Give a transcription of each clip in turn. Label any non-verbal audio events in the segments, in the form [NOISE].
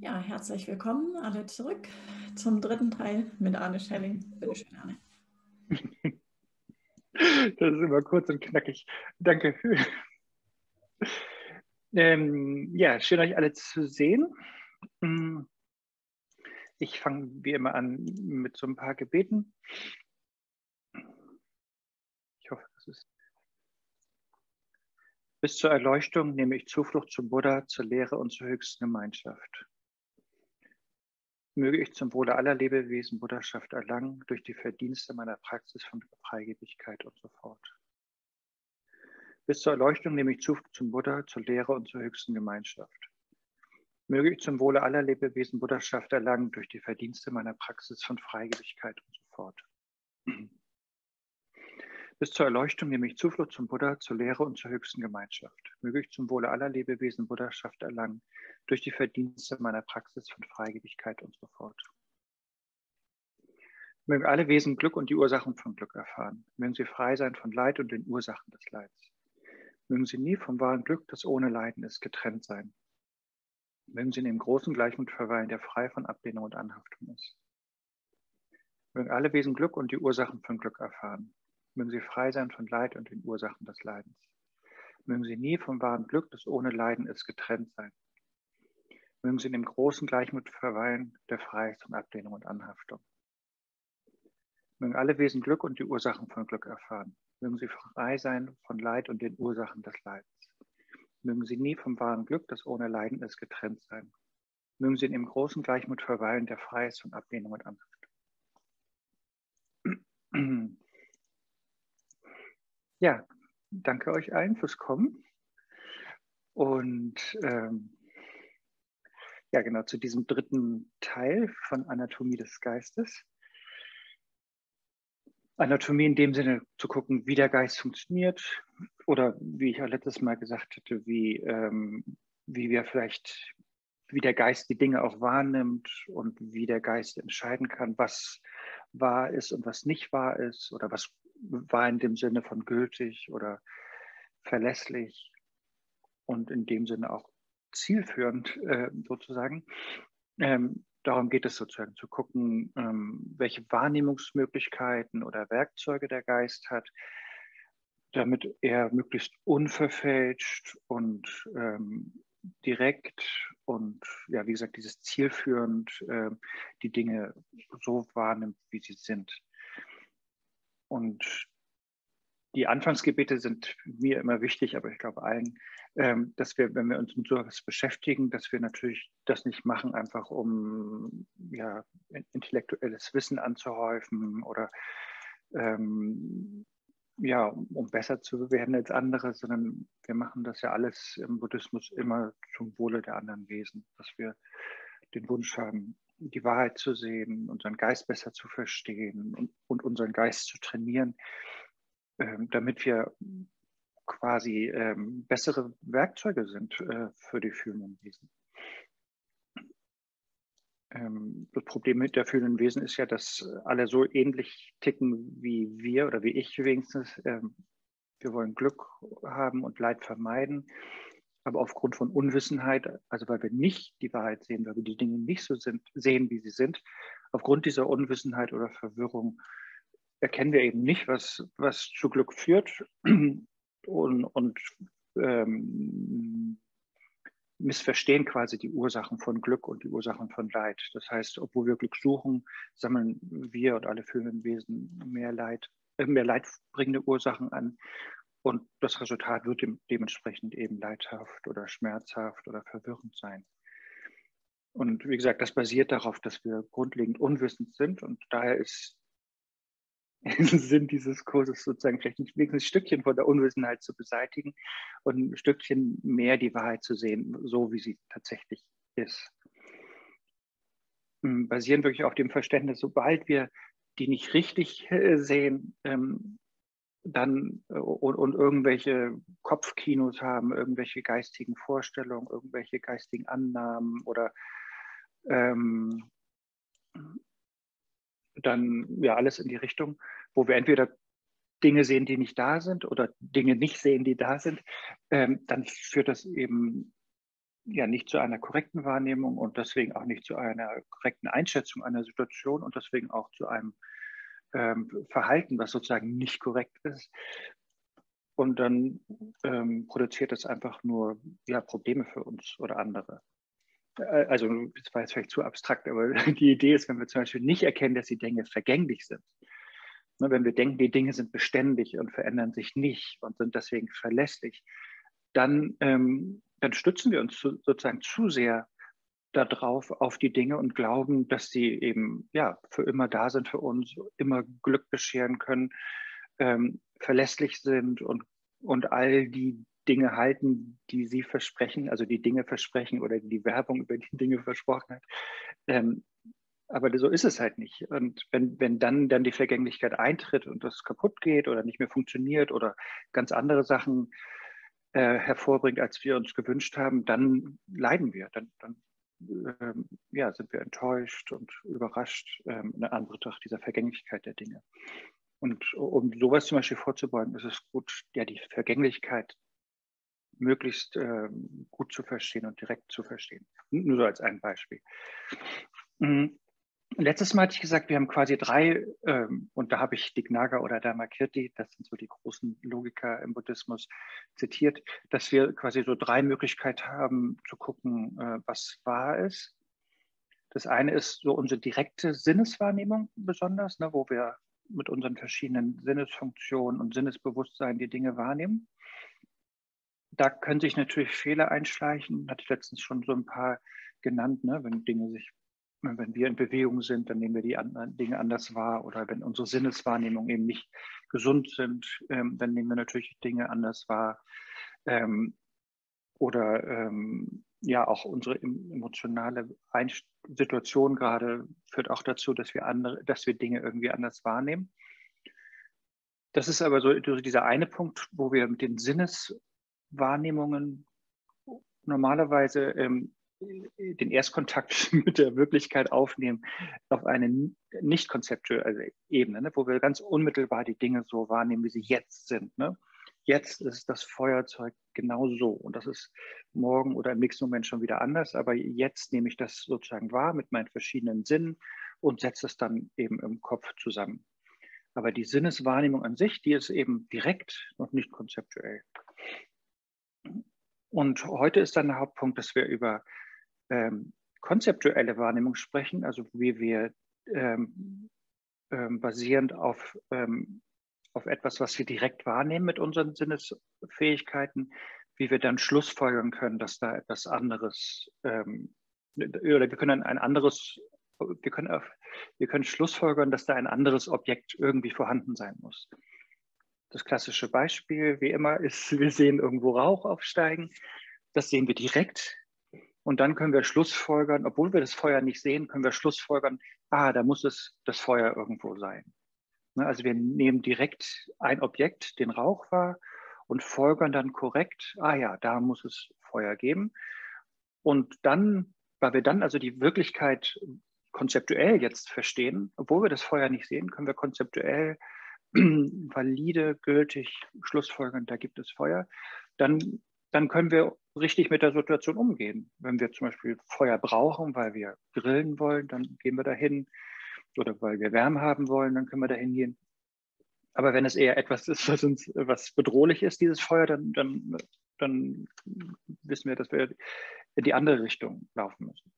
Ja, herzlich willkommen alle zurück zum dritten Teil mit Arne Schelling. Bitte schön, Arne. [LAUGHS] Das ist immer kurz und knackig. Danke. Ähm, ja, schön euch alle zu sehen. Ich fange wie immer an mit so ein paar Gebeten. Ich hoffe, das ist. Bis zur Erleuchtung nehme ich Zuflucht zum Buddha, zur Lehre und zur höchsten Gemeinschaft. Möge ich zum Wohle aller Lebewesen Buddhaschaft erlangen durch die Verdienste meiner Praxis von Freigebigkeit und so fort. Bis zur Erleuchtung nehme ich Zuflucht zum Buddha, zur Lehre und zur höchsten Gemeinschaft. Möge ich zum Wohle aller Lebewesen Buddhaschaft erlangen durch die Verdienste meiner Praxis von Freigebigkeit und so fort. Bis zur Erleuchtung nehme ich Zuflucht zum Buddha, zur Lehre und zur höchsten Gemeinschaft. Möge ich zum Wohle aller Lebewesen Buddhaschaft erlangen, durch die Verdienste meiner Praxis von Freigebigkeit und so fort. Mögen alle Wesen Glück und die Ursachen von Glück erfahren. Mögen sie frei sein von Leid und den Ursachen des Leids. Mögen sie nie vom wahren Glück, das ohne Leiden ist, getrennt sein. Mögen sie in dem großen Gleichmut verweilen, der frei von Ablehnung und Anhaftung ist. Mögen alle Wesen Glück und die Ursachen von Glück erfahren. Mögen sie frei sein von Leid und den Ursachen des Leidens. Mögen sie nie vom wahren Glück, das ohne Leiden ist, getrennt sein. Mögen sie in dem großen Gleichmut verweilen, der frei ist von Ablehnung und Anhaftung. Mögen alle Wesen Glück und die Ursachen von Glück erfahren. Mögen sie frei sein von Leid und den Ursachen des Leidens. Mögen sie nie vom wahren Glück, das ohne Leiden ist, getrennt sein. Mögen sie in dem großen Gleichmut verweilen, der frei ist von Ablehnung und Anhaftung. Ja, danke euch allen fürs Kommen. Und ähm, ja, genau zu diesem dritten Teil von Anatomie des Geistes. Anatomie in dem Sinne zu gucken, wie der Geist funktioniert oder wie ich auch letztes Mal gesagt hatte, wie, ähm, wie wir vielleicht, wie der Geist die Dinge auch wahrnimmt und wie der Geist entscheiden kann, was wahr ist und was nicht wahr ist oder was war in dem Sinne von gültig oder verlässlich und in dem Sinne auch zielführend äh, sozusagen. Ähm, darum geht es sozusagen zu gucken, ähm, welche Wahrnehmungsmöglichkeiten oder Werkzeuge der Geist hat, damit er möglichst unverfälscht und ähm, direkt und ja, wie gesagt, dieses zielführend äh, die Dinge so wahrnimmt, wie sie sind. Und die Anfangsgebete sind mir immer wichtig, aber ich glaube allen, ähm, dass wir, wenn wir uns mit sowas beschäftigen, dass wir natürlich das nicht machen, einfach um ja, intellektuelles Wissen anzuhäufen oder ähm, ja, um besser zu werden als andere, sondern wir machen das ja alles im Buddhismus immer zum Wohle der anderen Wesen, dass wir den Wunsch haben, die Wahrheit zu sehen, unseren Geist besser zu verstehen und, und unseren Geist zu trainieren, ähm, damit wir quasi ähm, bessere Werkzeuge sind äh, für die fühlenden Wesen. Ähm, das Problem mit der fühlenden Wesen ist ja, dass alle so ähnlich ticken wie wir oder wie ich wenigstens. Ähm, wir wollen Glück haben und Leid vermeiden aber aufgrund von Unwissenheit, also weil wir nicht die Wahrheit sehen, weil wir die Dinge nicht so sind, sehen, wie sie sind, aufgrund dieser Unwissenheit oder Verwirrung erkennen wir eben nicht, was, was zu Glück führt und, und ähm, missverstehen quasi die Ursachen von Glück und die Ursachen von Leid. Das heißt, obwohl wir Glück suchen, sammeln wir und alle fühlenden Wesen mehr Leid, äh, mehr leidbringende Ursachen an und das Resultat wird dementsprechend eben leidhaft oder schmerzhaft oder verwirrend sein. Und wie gesagt, das basiert darauf, dass wir grundlegend unwissend sind und daher ist [LAUGHS] Sinn dieses Kurses sozusagen vielleicht nicht wenigstens ein Stückchen von der Unwissenheit zu beseitigen und ein Stückchen mehr die Wahrheit zu sehen, so wie sie tatsächlich ist. Hm, basieren wirklich auf dem Verständnis, sobald wir die nicht richtig äh, sehen, ähm, dann äh, und, und, irgendwelche Kopfkinos haben, irgendwelche geistigen Vorstellungen, irgendwelche geistigen Annahmen oder ähm, dann ja alles in die Richtung, wo wir entweder Dinge sehen, die nicht da sind oder Dinge nicht sehen, die da sind, ähm, dann führt das eben ja nicht zu einer korrekten Wahrnehmung und deswegen auch nicht zu einer korrekten Einschätzung einer Situation und deswegen auch zu einem ähm, Verhalten, was sozusagen nicht korrekt ist. Und dann ähm, produziert es einfach nur ja, Probleme für uns oder andere. Äh, also, das war jetzt vielleicht zu abstrakt, aber [LAUGHS] die Idee ist, wenn wir zum Beispiel nicht erkennen, dass die Dinge vergänglich sind, ne, wenn wir denken, die Dinge sind beständig und verändern sich nicht und sind deswegen verlässlich, dann, ähm, dann stützen wir uns zu, sozusagen zu sehr darauf, auf die Dinge und glauben, dass sie eben ja für immer da sind für uns, immer Glück bescheren können, ähm, verlässlich sind und, und all die Dinge halten, die sie versprechen, also die Dinge versprechen oder die Werbung über die Dinge versprochen hat. Ähm, aber so ist es halt nicht. Und wenn, wenn dann, dann die Vergänglichkeit eintritt und das kaputt geht oder nicht mehr funktioniert oder ganz andere Sachen äh, hervorbringt, als wir uns gewünscht haben, dann leiden wir. Dann, dann ähm, ja, sind wir enttäuscht und überrascht ähm, in Anbetracht dieser Vergänglichkeit der Dinge. Und um sowas zum Beispiel vorzubeugen, ist es gut, ja, die Vergänglichkeit möglichst ähm, gut zu verstehen und direkt zu verstehen. Nur so als ein Beispiel. Mhm. Letztes Mal hatte ich gesagt, wir haben quasi drei, ähm, und da habe ich Dignaga oder Dharmakirti, das sind so die großen Logiker im Buddhismus, zitiert, dass wir quasi so drei Möglichkeiten haben zu gucken, äh, was wahr ist. Das eine ist so unsere direkte Sinneswahrnehmung besonders, ne, wo wir mit unseren verschiedenen Sinnesfunktionen und Sinnesbewusstsein die Dinge wahrnehmen. Da können sich natürlich Fehler einschleichen, hatte ich letztens schon so ein paar genannt, ne, wenn Dinge sich wenn wir in Bewegung sind, dann nehmen wir die anderen Dinge anders wahr. Oder wenn unsere Sinneswahrnehmungen eben nicht gesund sind, ähm, dann nehmen wir natürlich Dinge anders wahr. Ähm, oder ähm, ja, auch unsere emotionale Einst Situation gerade führt auch dazu, dass wir andere, dass wir Dinge irgendwie anders wahrnehmen. Das ist aber so dieser eine Punkt, wo wir mit den Sinneswahrnehmungen normalerweise ähm, den Erstkontakt [LAUGHS] mit der Wirklichkeit aufnehmen auf eine nicht konzeptuelle Ebene, ne, wo wir ganz unmittelbar die Dinge so wahrnehmen, wie sie jetzt sind. Ne? Jetzt ist das Feuerzeug genau so und das ist morgen oder im nächsten Moment schon wieder anders, aber jetzt nehme ich das sozusagen wahr mit meinen verschiedenen Sinnen und setze es dann eben im Kopf zusammen. Aber die Sinneswahrnehmung an sich, die ist eben direkt und nicht konzeptuell. Und heute ist dann der Hauptpunkt, dass wir über ähm, konzeptuelle Wahrnehmung sprechen, also wie wir ähm, ähm, basierend auf, ähm, auf etwas, was wir direkt wahrnehmen mit unseren Sinnesfähigkeiten, wie wir dann schlussfolgern können, dass da etwas anderes ähm, oder wir können ein anderes, wir können, auf, wir können schlussfolgern, dass da ein anderes Objekt irgendwie vorhanden sein muss. Das klassische Beispiel, wie immer, ist, wir sehen irgendwo Rauch aufsteigen. Das sehen wir direkt und dann können wir Schlussfolgern, obwohl wir das Feuer nicht sehen, können wir Schlussfolgern, ah, da muss es das Feuer irgendwo sein. Ne, also wir nehmen direkt ein Objekt, den Rauch wahr, und folgern dann korrekt, ah ja, da muss es Feuer geben. Und dann, weil wir dann also die Wirklichkeit konzeptuell jetzt verstehen, obwohl wir das Feuer nicht sehen, können wir konzeptuell [CLEARS THROAT] valide, gültig schlussfolgern, da gibt es Feuer. Dann dann können wir richtig mit der Situation umgehen. Wenn wir zum Beispiel Feuer brauchen, weil wir grillen wollen, dann gehen wir dahin. Oder weil wir Wärme haben wollen, dann können wir dahin gehen. Aber wenn es eher etwas ist, was uns was bedrohlich ist, dieses Feuer, dann, dann, dann wissen wir, dass wir in die andere Richtung laufen müssen.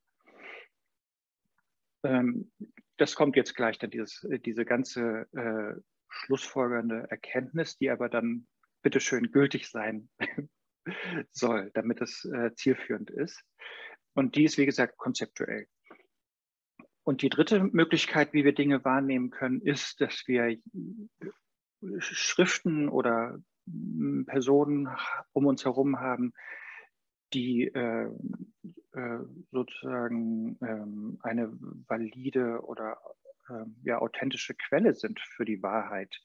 Ähm, das kommt jetzt gleich, dann dieses, diese ganze äh, schlussfolgernde Erkenntnis, die aber dann bitteschön gültig sein soll, damit es äh, zielführend ist. Und die ist, wie gesagt, konzeptuell. Und die dritte Möglichkeit, wie wir Dinge wahrnehmen können, ist, dass wir Schriften oder hm, Personen um uns herum haben, die äh, äh, sozusagen äh, eine valide oder ähm, ja, authentische Quelle sind für die Wahrheit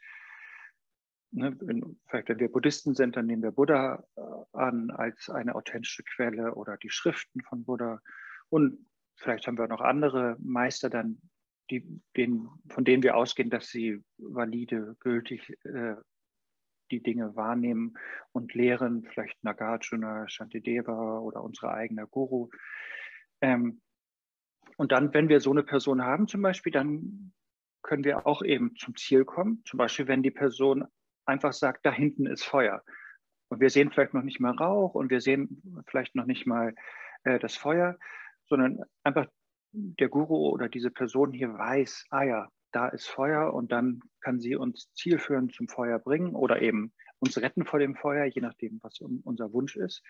ne, wenn, vielleicht wenn wir Buddhisten sind, dann nehmen wir Buddha äh, an als eine authentische Quelle oder die Schriften von Buddha. Und vielleicht haben wir noch andere Meister dann, die, den, von denen wir ausgehen, dass sie valide, gültig äh, die Dinge wahrnehmen und lehren, vielleicht Nagarjuna, Shantideva oder unsere eigene Guru. Ähm, und dann, wenn wir so eine Person haben zum Beispiel, dann können wir auch eben zum Ziel kommen. Zum Beispiel, wenn die Person einfach sagt, da hinten ist Feuer. Und wir sehen vielleicht noch nicht mal Rauch und wir sehen vielleicht noch nicht mal äh, das Feuer, sondern einfach der Guru oder diese Person hier weiß, ah ja, da ist Feuer und dann kann sie uns zielführend zum Feuer bringen oder eben uns retten vor dem Feuer, je nachdem, was unser Wunsch ist.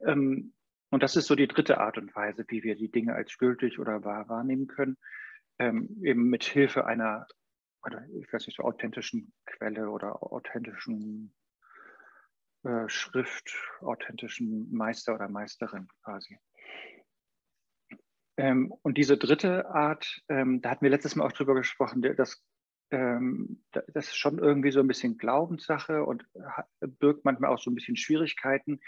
Ähm, und das ist so die dritte Art und Weise, wie wir die Dinge als gültig oder wahr wahrnehmen können, ähm, eben mit Hilfe einer, oder ich weiß nicht, so authentischen Quelle oder authentischen äh, Schrift, authentischen Meister oder Meisterin quasi. Ähm, und diese dritte Art, ähm, da hatten wir letztes Mal auch drüber gesprochen, das, ähm, das ist schon irgendwie so ein bisschen Glaubenssache und birgt manchmal auch so ein bisschen Schwierigkeiten,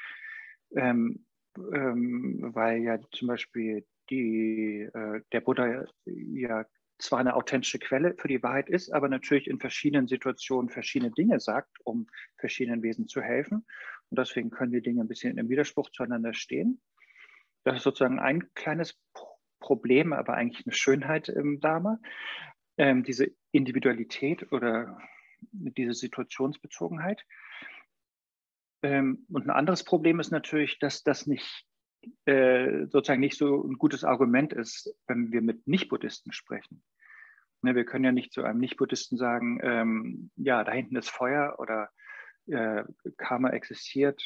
ähm, ähm, weil ja zum Beispiel die, äh, der Buddha ja zwar eine authentische Quelle für die Wahrheit ist, aber natürlich in verschiedenen Situationen verschiedene Dinge sagt, um verschiedenen Wesen zu helfen. Und deswegen können die Dinge ein bisschen im Widerspruch zueinander stehen. Das ist sozusagen ein kleines Problem, aber eigentlich eine Schönheit im Dharma. Ähm, diese Individualität oder diese Situationsbezogenheit. Ähm, und ein anderes Problem ist natürlich, dass das nicht äh, sozusagen nicht so ein gutes Argument ist, wenn wir mit Nicht-Buddhisten sprechen. Ne, wir können ja nicht zu einem Nicht-Buddhisten sagen, ähm, ja, da hinten ist Feuer oder äh, Karma existiert,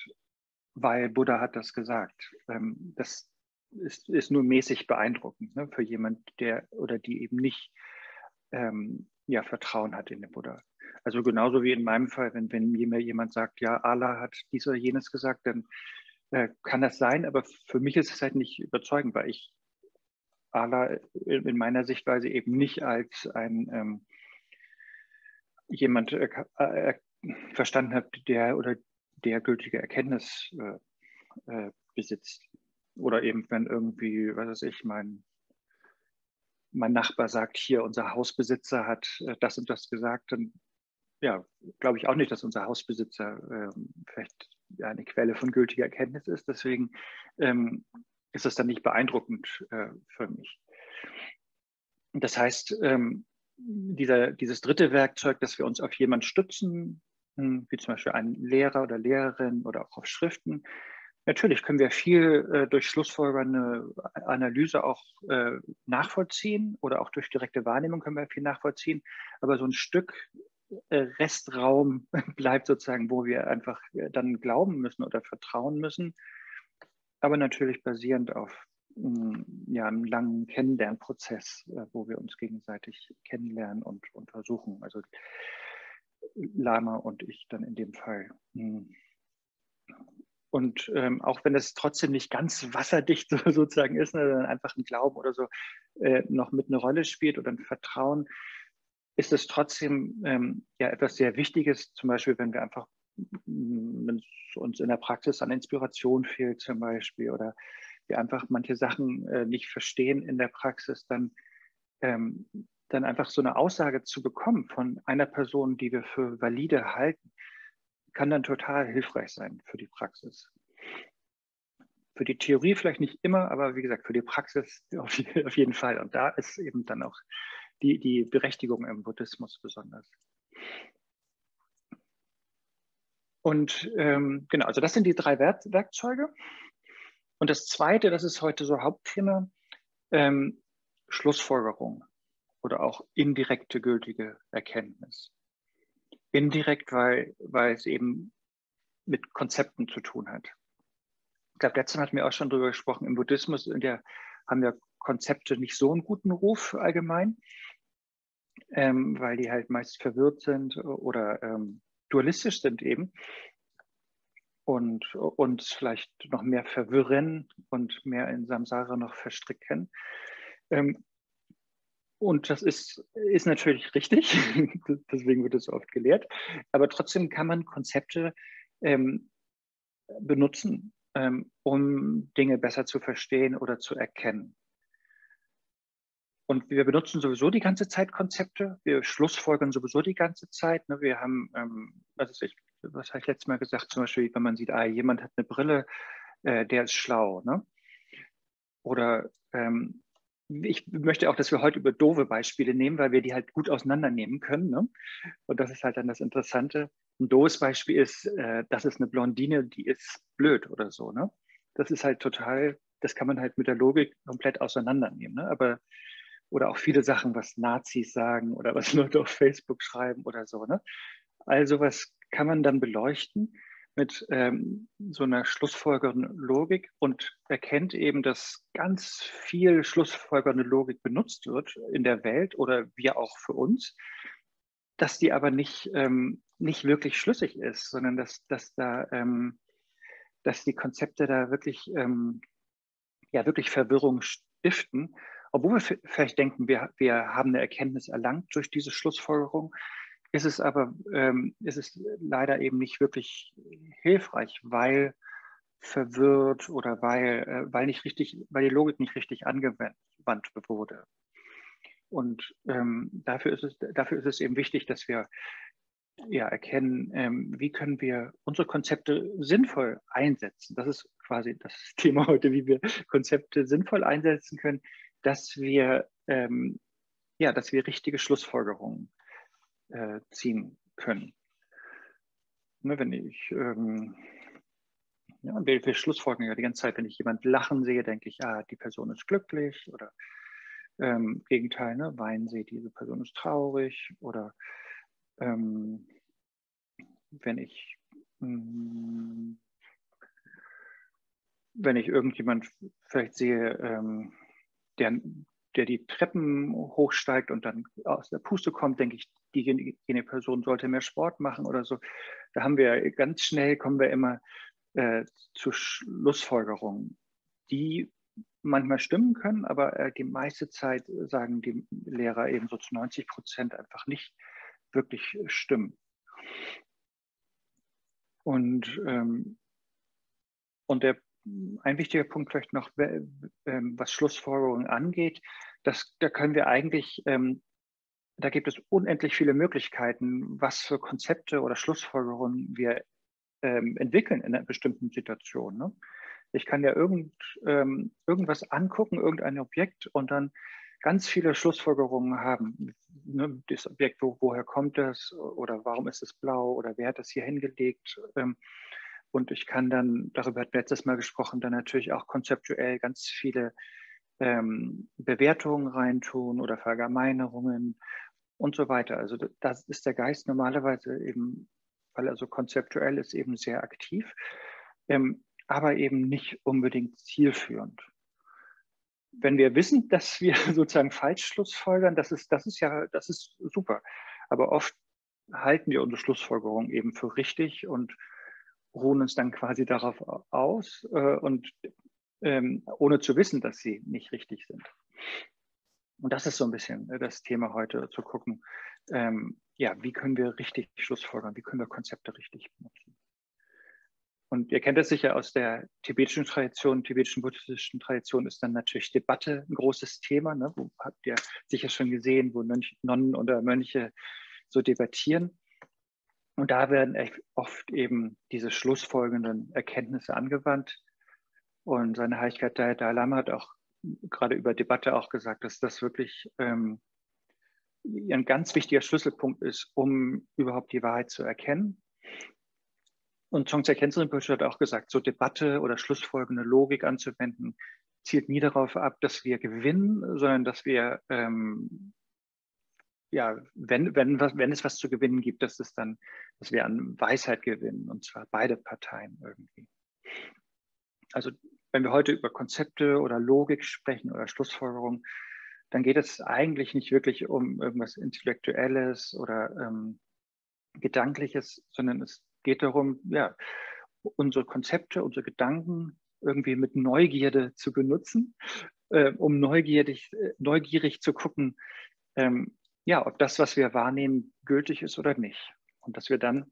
weil Buddha hat das gesagt. Ähm, das ist, ist nur mäßig beeindruckend ne, für jemand, der oder die eben nicht ähm, ja, Vertrauen hat in den Buddha. Also genauso wie in meinem Fall, wenn, wenn mir jemand sagt, ja, Allah hat dies oder jenes gesagt, dann äh, kann das sein, aber für mich ist es halt nicht überzeugend, weil ich Allah in meiner Sichtweise eben nicht als ein ähm, jemand äh, äh, verstanden habe, der oder der gültige Erkenntnis äh, äh, besitzt. Oder eben, wenn irgendwie, was weiß ich, mein, mein Nachbar sagt, hier, unser Hausbesitzer hat äh, das und das gesagt, dann ja, glaube ich auch nicht, dass unser Hausbesitzer ähm, vielleicht eine Quelle von gültiger Erkenntnis ist. Deswegen ähm, ist es dann nicht beeindruckend äh, für mich. Das heißt, ähm, dieser, dieses dritte Werkzeug, dass wir uns auf jemanden stützen, hm, wie zum Beispiel einen Lehrer oder Lehrerin oder auch auf Schriften. Natürlich können wir viel äh, durch schlussfolgernde Analyse auch äh, nachvollziehen oder auch durch direkte Wahrnehmung können wir viel nachvollziehen. Aber so ein Stück Restraum [LAUGHS] bleibt sozusagen, wo wir einfach äh, dann glauben müssen oder vertrauen müssen. Aber natürlich basierend auf mm, ja, einem langen Kennenlernprozess, äh, wo wir uns gegenseitig kennenlernen und untersuchen. Also Lama und ich dann in dem Fall. Mm. Und ähm, auch wenn es trotzdem nicht ganz wasserdicht [LAUGHS] sozusagen ist, ne, sondern einfach ein Glauben oder so äh, noch mit einer Rolle spielt oder ein Vertrauen, ist es trotzdem ähm, ja etwas sehr Wichtiges, zum Beispiel, wenn wir einfach, mm, wenn uns in der Praxis an Inspiration fehlt zum Beispiel oder wir einfach manche Sachen äh, nicht verstehen in der Praxis, dann, ähm, dann einfach so eine Aussage zu bekommen von einer Person, die wir für valide halten, kann dann total hilfreich sein für die Praxis. Für die Theorie vielleicht nicht immer, aber wie gesagt, für die Praxis [LAUGHS] auf jeden Fall. Und da ist eben dann auch die, die Berechtigung im Buddhismus besonders. Und ähm, genau, also das sind die drei Werk Werkzeuge. Und das zweite, das ist heute so Hauptthema, ähm, Schlussfolgerung oder auch indirekte gültige Erkenntnis. Indirekt, weil, weil es eben mit Konzepten zu tun hat. Ich glaube, letztes Mal hatten wir auch schon darüber gesprochen, im Buddhismus der, haben wir Konzepte nicht so einen guten Ruf allgemein ähm, weil die halt meist verwirrt sind oder ähm, dualistisch sind eben und uns vielleicht noch mehr verwirren und mehr in Samsara noch verstricken. Ähm, und das ist, ist natürlich richtig, [LAUGHS] deswegen wird es oft gelehrt. Aber trotzdem kann man Konzepte ähm, benutzen, ähm, um Dinge besser zu verstehen oder zu erkennen. Und wir benutzen sowieso die ganze Zeit Konzepte. Wir schlussfolgern sowieso die ganze Zeit. Ne? Wir haben, ähm, was, ist ich, was habe ich letztes Mal gesagt, zum Beispiel, wenn man sieht, ah, jemand hat eine Brille, äh, der ist schlau. Ne? Oder ähm, ich möchte auch, dass wir heute über doofe Beispiele nehmen, weil wir die halt gut auseinandernehmen können. Ne? Und das ist halt dann das Interessante. Ein doofes Beispiel ist, äh, das ist eine Blondine, die ist blöd oder so. Ne? Das ist halt total, das kann man halt mit der Logik komplett auseinandernehmen. Ne? Aber oder auch viele Sachen, was Nazis sagen oder was [LAUGHS] Leute auf Facebook schreiben oder so. Ne? Also was kann man dann beleuchten mit ähm, so einer schlussfolgernden Logik und erkennt eben, dass ganz viel schlussfolgernde Logik benutzt wird in der Welt oder wir auch für uns, dass die aber nicht, ähm, nicht wirklich schlüssig ist, sondern dass, dass, da, ähm, dass die Konzepte da wirklich, ähm, ja, wirklich Verwirrung stiften, obwohl wir vielleicht denken, wir, wir haben eine Erkenntnis erlangt durch diese Schlussfolgerung, ist es aber ähm, ist es leider eben nicht wirklich hilfreich, weil verwirrt oder weil, äh, weil nicht richtig, weil die Logik nicht richtig angewandt wurde. Und ähm, dafür, ist es, dafür ist es eben wichtig, dass wir ja, erkennen, ähm, wie können wir unsere Konzepte sinnvoll einsetzen. Das ist quasi das [LAUGHS] Thema heute, wie wir Konzepte sinnvoll einsetzen können, dass wir, ähm, ja, dass wir richtige Schlussfolgerungen äh, ziehen können. Ne, wenn ich, ähm, ja, wir, wir schlussfolgern ja die ganze Zeit, wenn ich jemand lachen sehe, denke ich, ah, die Person ist glücklich oder ähm, Gegenteil, ne, weinen sehe, diese Person ist traurig oder ähm, wenn ich mh, mm, wenn ich irgendjemand vielleicht sehe, ähm, der, der die Treppen hochsteigt und dann aus der Puste kommt, denke ich, diejenige Person sollte mehr Sport machen oder so. Da haben wir ganz schnell, kommen wir immer äh, zu Schlussfolgerungen, die manchmal stimmen können, aber äh, die meiste Zeit sagen die Lehrer eben so zu 90 Prozent einfach nicht wirklich stimmen. Und, ähm, und der ein wichtiger Punkt vielleicht noch, ähm, was Schlussfolgerungen angeht, das, da können wir eigentlich, ähm, da gibt es unendlich viele Möglichkeiten, was für Konzepte oder Schlussfolgerungen wir ähm, entwickeln in einer bestimmten Situation. Ne? Ich kann ja irgend, irgendwas angucken, irgendein Objekt und dann ganz viele Schlussfolgerungen haben. Ne? Das Objekt, wo, woher kommt das oder warum ist es blau oder wer hat das hier hingelegt? Und ich kann dann, darüber hatten wir letztes Mal gesprochen, dann natürlich auch konzeptuell ganz viele ähm, Bewertungen reintun oder Verallgemeinerungen und so weiter. Also das ist der Geist normalerweise eben, weil er so konzeptuell ist, eben sehr aktiv, ähm, aber eben nicht unbedingt zielführend. Wenn wir wissen, dass wir [LAUGHS] sozusagen falsch schlussfolgern, das ist, das ist ja, das ist super. Aber oft halten wir unsere Schlussfolgerung eben für richtig und ruhen uns dann quasi darauf aus äh, und ähm, ohne zu wissen, dass sie nicht richtig sind. Und das ist so ein bisschen äh, das Thema heute, zu gucken, ähm, ja, wie können wir richtig Schlussfolgern, wie können wir Konzepte richtig benutzen. Und ihr kennt das sicher aus der tibetischen Tradition, tibetischen buddhistischen Tradition ist dann natürlich Debatte ein großes Thema. Ne? Wo habt ihr sicher schon gesehen, wo Nonnen oder Mönche so debattieren. Und da werden oft eben diese schlussfolgenden Erkenntnisse angewandt. Und seine Heiligkeit Dalai Lama hat auch gerade über Debatte auch gesagt, dass das wirklich ähm, ein ganz wichtiger Schlüsselpunkt ist, um überhaupt die Wahrheit zu erkennen. Und Chongzia Khensen Rinpoche hat auch gesagt, so Debatte oder schlussfolgende Logik anzuwenden, zielt nie darauf ab, dass wir gewinnen, sondern dass wir ähm, ja, wenn, wenn, wenn es was zu gewinnen gibt, dass es dann, dass wir an Weisheit gewinnen, und zwar beide Parteien irgendwie. Also wenn wir heute über Konzepte oder Logik sprechen oder Schlussfolgerungen, dann geht es eigentlich nicht wirklich um irgendwas Intellektuelles oder ähm, Gedankliches, sondern es geht darum, ja, unsere Konzepte, unsere Gedanken irgendwie mit Neugierde zu benutzen, äh, um neugierig, äh, neugierig zu gucken, ähm, ja, ob das, was wir wahrnehmen, gültig ist oder nicht. Und dass wir dann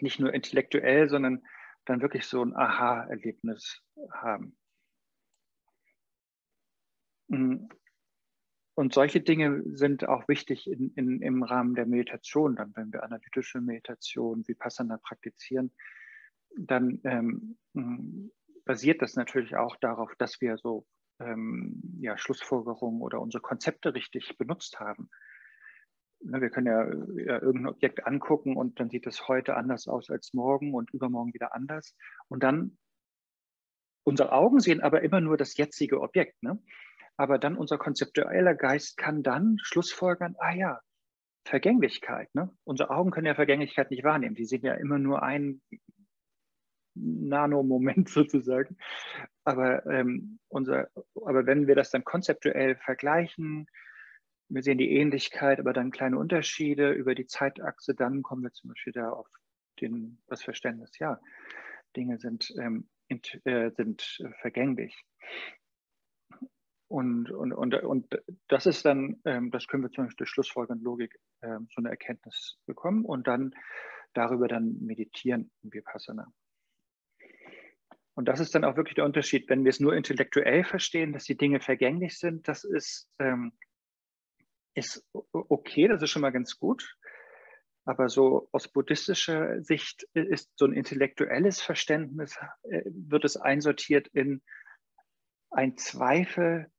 nicht nur intellektuell, sondern dann wirklich so ein Aha-Erlebnis haben. Mm. und solche Dinge sind auch wichtig in, in, im Rahmen der Meditation, dann wenn wir analytische Meditation, Vipassana praktizieren, dann ähm, basiert das natürlich auch darauf, dass wir so ähm, ja, Schlussfolgerungen oder unsere Konzepte richtig benutzt haben. Ne, wir können ja, ja, irgendein Objekt angucken und dann sieht es heute anders aus als morgen und übermorgen wieder anders. Und dann, unsere Augen sehen aber immer nur das jetzige Objekt. Ne? Aber dann unser konzeptueller Geist kann dann schlussfolgern, ah ja, Vergänglichkeit. Ne? Unsere Augen können ja Vergänglichkeit nicht wahrnehmen. Die sehen ja immer nur einen Nanomoment [LAUGHS] sozusagen. Aber, ähm, unser, aber wenn wir das dann konzeptuell vergleichen, wir sehen die Ähnlichkeit, aber dann kleine Unterschiede über die Zeitachse. Dann kommen wir zum Beispiel da auf den, das Verständnis, ja, Dinge sind, ähm, äh, sind vergänglich. Und, und, und, und das ist dann, ähm, das können wir zum Beispiel durch Schlussfolgerung Logik ähm, so eine Erkenntnis bekommen und dann darüber dann meditieren im Vipassana. Und das ist dann auch wirklich der Unterschied, wenn wir es nur intellektuell verstehen, dass die Dinge vergänglich sind, das ist ähm, ist okay, das ist schon mal ganz gut. Aber so aus buddhistischer Sicht ist so ein intellektuelles Verständnis, äh, wird es einsortiert in ein Zweifel,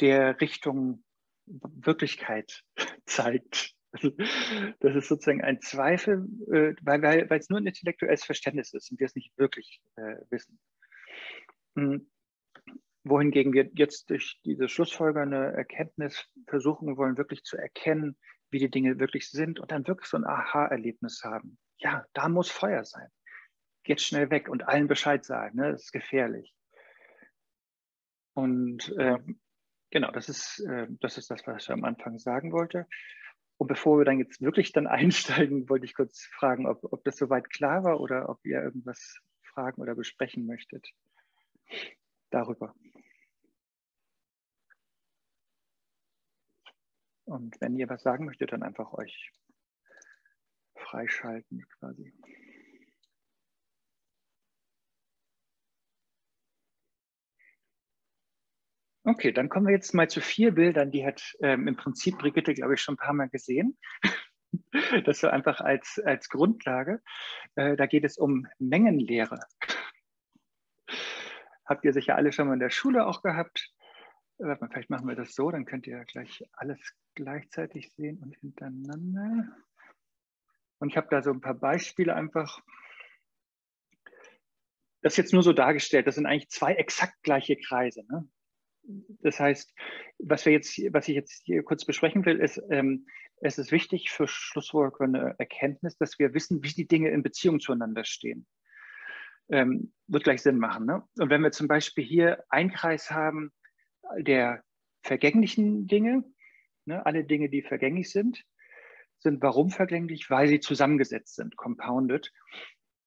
der Richtung Wirklichkeit [LAUGHS] zeigt. Das ist sozusagen ein Zweifel, äh, weil, weil, weil es nur ein intellektuelles Verständnis ist und wir es nicht wirklich äh, wissen. Wohingegen wir jetzt durch diese schlussfolgernde Erkenntnis versuchen wollen, wirklich zu erkennen, wie die Dinge wirklich sind und dann wirklich so ein Aha-Erlebnis haben. Ja, da muss Feuer sein. Geht schnell weg und allen Bescheid sagen. Ne? Das ist gefährlich. Und äh, genau, das ist, äh, das ist das, was ich am Anfang sagen wollte. Und bevor wir dann jetzt wirklich dann [LAUGHS] einsteigen, wollte ich kurz fragen, ob, ob das soweit klar war oder ob ihr irgendwas fragen oder besprechen möchtet darüber. Und wenn ihr was sagen möchtet, dann einfach euch freischalten quasi. Okay, dann kommen wir jetzt mal zu vier Bildern, die hat ähm, im Prinzip Brigitte, glaube ich, schon ein paar Mal gesehen. [LAUGHS] das so einfach als, als Grundlage. Äh, da geht es um Mengenlehre. Habt ihr sicher alle schon mal in der Schule auch gehabt. Vielleicht machen wir das so, dann könnt ihr gleich alles gleichzeitig sehen und hintereinander. Und ich habe da so ein paar Beispiele einfach. Das ist jetzt nur so dargestellt. Das sind eigentlich zwei exakt gleiche Kreise. Ne? Das heißt, was, wir jetzt, was ich jetzt hier kurz besprechen will, ist, ähm, es ist wichtig für schlussfolgernde Erkenntnis, dass wir wissen, wie die Dinge in Beziehung zueinander stehen. Ähm, wird gleich Sinn machen. Ne? Und wenn wir zum Beispiel hier einen Kreis haben der vergänglichen Dinge, ne, alle Dinge, die vergänglich sind, sind warum vergänglich? Weil sie zusammengesetzt sind, compounded.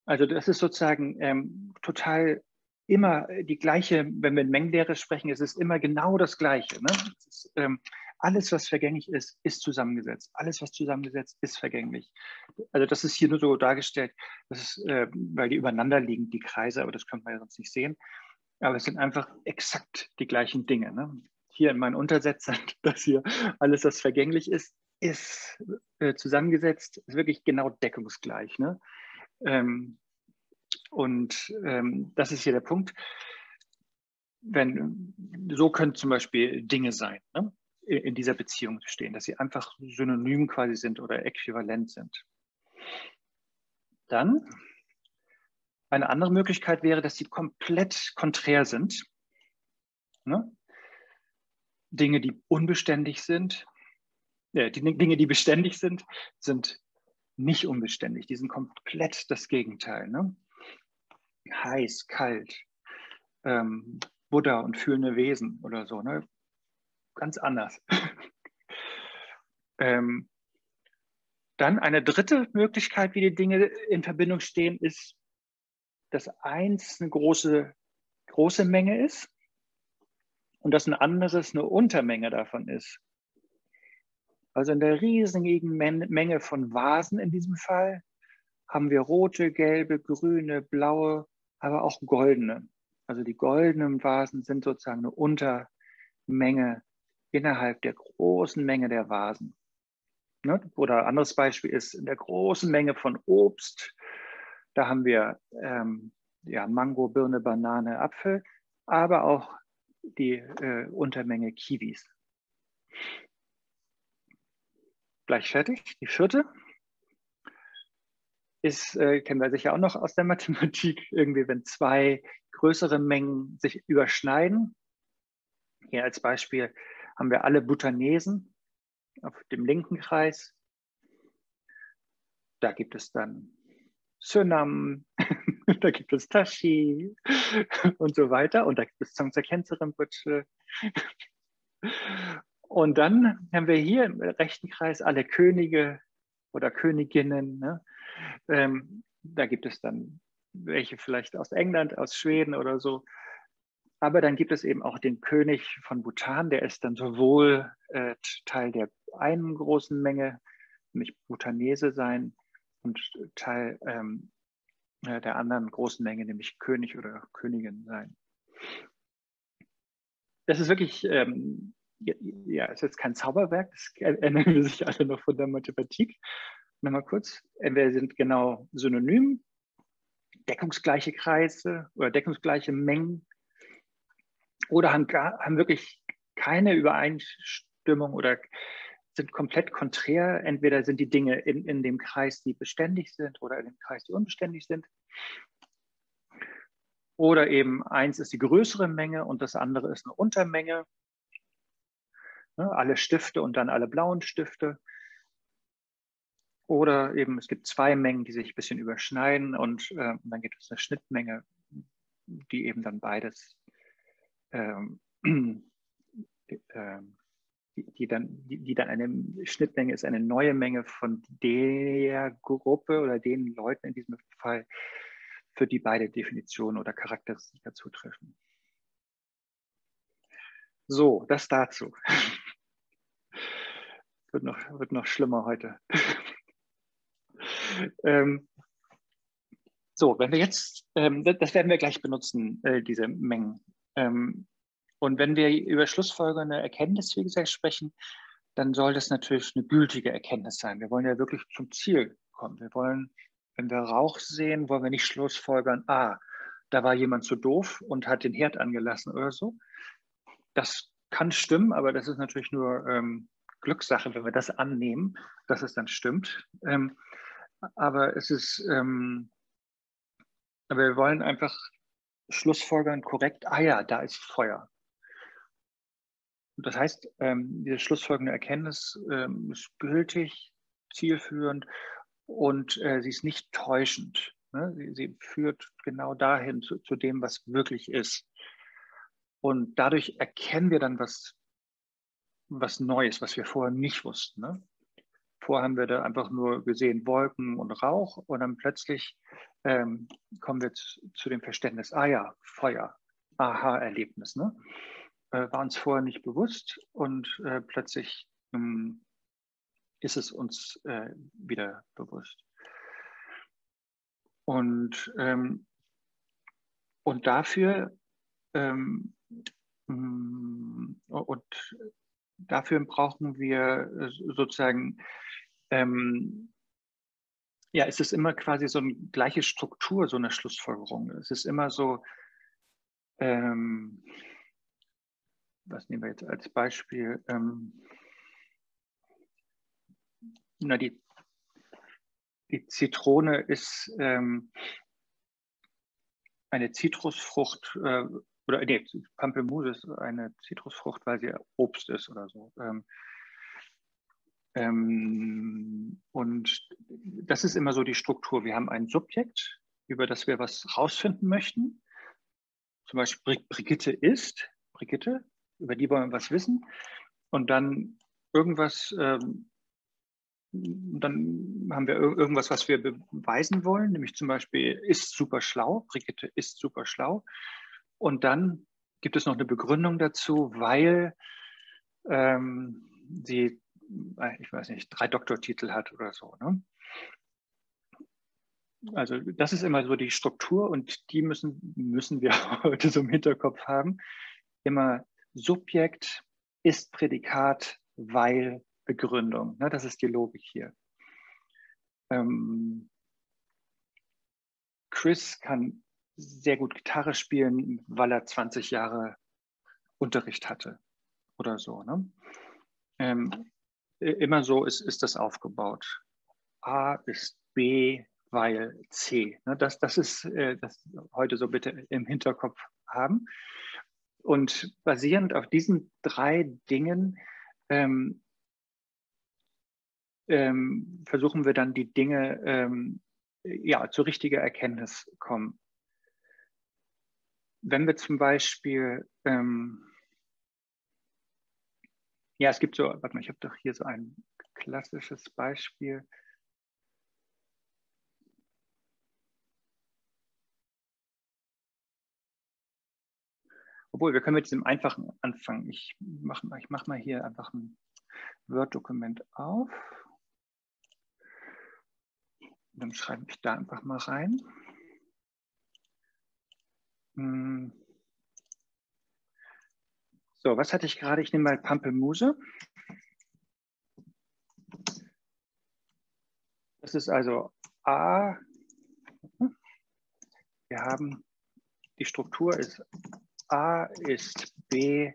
Also das ist sozusagen ähm, total immer die gleiche, wenn wir in Mengenlehre sprechen, es ist immer genau das Gleiche. Ne? Ist, ähm, alles, was vergänglich ist, ist zusammengesetzt. Alles, was zusammengesetzt ist, vergänglich. Also das ist hier nur so dargestellt, das ist, äh, weil die übereinander liegen, die Kreise, aber das können wir ja sonst nicht sehen. Aber es sind einfach exakt die gleichen Dinge. Ne? Hier in meinen Untersetzern, [LAUGHS] dass hier alles, was vergänglich ist, ist äh, zusammengesetzt, ist wirklich genau deckungsgleich. Ne? Ähm, und ähm, das ist hier der Punkt. Wenn, so können zum Beispiel Dinge sein. Ne? in dieser Beziehung stehen, dass sie einfach synonym quasi sind oder äquivalent sind. Dann eine andere Möglichkeit wäre, dass sie komplett konträr sind. Ne? Dinge, die unbeständig sind, äh, die Dinge, die beständig sind, sind nicht unbeständig. Die sind komplett das Gegenteil. Ne? Heiß, kalt, ähm, Buddha und fühlende Wesen oder so. Ne? ganz anders. [LAUGHS] ähm, dann eine dritte Möglichkeit, wie die Dinge in Verbindung stehen, ist, dass eins eine große, große Menge ist und dass ein anderes eine Untermenge davon ist. Also in der riesigen Menge von Vasen in diesem Fall haben wir rote, gelbe, grüne, blaue, aber auch goldene. Also die goldenen Vasen sind sozusagen eine Untermenge innerhalb der großen Menge der Vasen. Ne? Oder anderes Beispiel ist in der großen Menge von Obst. Da haben wir ähm, ja, Mango, Birne, Banane, Apfel, aber auch die äh, Untermenge Kiwis. Gleich fertig. Die vierte ist, äh, kennen wir sicher auch noch aus der [LAUGHS] Mathematik, irgendwie, wenn zwei größere Mengen sich überschneiden. Hier als Beispiel haben wir alle Butanesen auf dem linken Kreis. Da gibt es dann Synam, [LAUGHS] da gibt es Tashi und so weiter. Und da gibt es Zongzerkenzerenbutsche. Und dann haben wir hier im rechten Kreis alle Könige oder Königinnen. Ne? Ähm, da gibt es dann welche vielleicht aus England, aus Schweden oder so. Aber dann gibt es eben auch den König von Bhutan, der ist dann sowohl äh, Teil der einen großen Menge, nämlich Bhutanese sein, und Teil ähm, äh, der anderen großen Menge, nämlich König oder Königin sein. Das ist wirklich, ähm, ja, ist jetzt kein Zauberwerk, das [LAUGHS] erinnern wir sich alle noch von der Mathematik. Nochmal kurz, entweder sind genau synonym, deckungsgleiche Kreise oder deckungsgleiche Mengen oder haben, gar, haben wirklich keine Übereinstimmung oder sind komplett konträr. Entweder sind die Dinge in, in dem Kreis, die beständig sind oder in dem Kreis, die unbeständig sind. Oder eben eins ist die größere Menge und das andere ist eine Untermenge. Ne, alle Stifte und dann alle blauen Stifte. Oder eben es gibt zwei Mengen, die sich ein bisschen überschneiden und äh, dann gibt es eine Schnittmenge, die eben dann beides ähm, [CLEARS THROAT] äh, die, dann, die, die, dann eine Schnittmenge ist, eine neue Menge von der Gruppe oder den Leuten in diesem Fall, für die beide Definitionen oder Charakteristika zutreffen. So, das dazu. [LAUGHS] wird, noch, wird noch schlimmer heute. [LAUGHS] ähm, so, wenn wir jetzt, ähm, das werden wir gleich benutzen, äh, diese Mengen. Ähm, und wenn wir über schlussfolgernde Erkenntnis, wie gesagt, sprechen, dann soll das natürlich eine gültige Erkenntnis sein. Wir wollen ja wirklich zum Ziel kommen. Wir wollen, wenn wir Rauch sehen, wollen wir nicht schlussfolgern, ah, da war jemand zu doof und hat den Herd angelassen oder so. Das kann stimmen, aber das ist natürlich nur ähm, Glückssache, wenn wir das annehmen, dass es dann stimmt. Ähm, aber es ist, ähm, aber wir wollen einfach schlussfolgern korrekt, ah ja, da ist Feuer. Das heißt, ähm, diese schlussfolgende Erkenntnis ähm, ist gültig, zielführend und äh, sie ist nicht täuschend. Ne? Sie, sie, führt genau dahin zu, zu, dem, was wirklich ist. Und dadurch erkennen wir dann was, was Neues, was wir vorher nicht wussten. Ne? Vorher haben wir da einfach nur gesehen Wolken und Rauch und dann plötzlich ähm, kommen wir zu, zu, dem Verständnis, ah ja, Feuer, Aha-Erlebnis. Ne? Äh, war uns vorher nicht bewusst und äh, plötzlich ähm, ist es uns äh, wieder bewusst. Und, ähm, und dafür ähm, mm, und dafür brauchen wir sozusagen ähm, ja, es ist immer quasi so eine gleiche Struktur, so eine Schlussfolgerung. Es ist immer so, ähm, was nehmen wir jetzt als Beispiel? Ähm, na, die, die Zitrone ist ähm, eine Zitrusfrucht, äh, oder nee, Pampelmuse ist eine Zitrusfrucht, weil sie Obst ist oder so. Ähm, ähm, und das ist immer so die Struktur. Wir haben ein Subjekt, über das wir was rausfinden möchten. Zum Beispiel Brigitte ist, Brigitte, über die wollen wir was wissen. Und dann irgendwas, ähm, dann haben wir irgendwas, was wir beweisen wollen, nämlich zum Beispiel ist super schlau, Brigitte ist super schlau. Und dann gibt es noch eine Begründung dazu, weil ähm, sie, äh, ich weiß nicht, drei Doktortitel hat oder so. Ne? Also das ist immer so die Struktur und die müssen, müssen wir [LAUGHS] heute so im Hinterkopf haben. Immer Subjekt, ist Prädikat, weil Begründung. Ne? Das ist die Logik hier. Ähm, Chris kann sehr gut Gitarre spielen, weil er 20 Jahre Unterricht hatte oder so. Ne? Ähm, immer so ist, ist das aufgebaut. A ist B, weil C. Ne? Das, das ist äh, das heute so bitte im Hinterkopf haben. Und basierend auf diesen drei Dingen ähm, ähm, versuchen wir dann die Dinge ähm, ja, zu richtiger Erkenntnis kommen. Wenn wir zum Beispiel, ähm, ja, es gibt so, warte mal, ich habe doch hier so ein klassisches Beispiel. Obwohl, wir können mit diesem einfachen anfangen. Ich mache ich mach mal hier einfach ein Word-Dokument auf. Dann schreibe ich da einfach mal rein. Hm. So, was hatte ich gerade? Ich nehme mal Pampelmuse. Das ist also A. Wir haben, die Struktur ist A ist B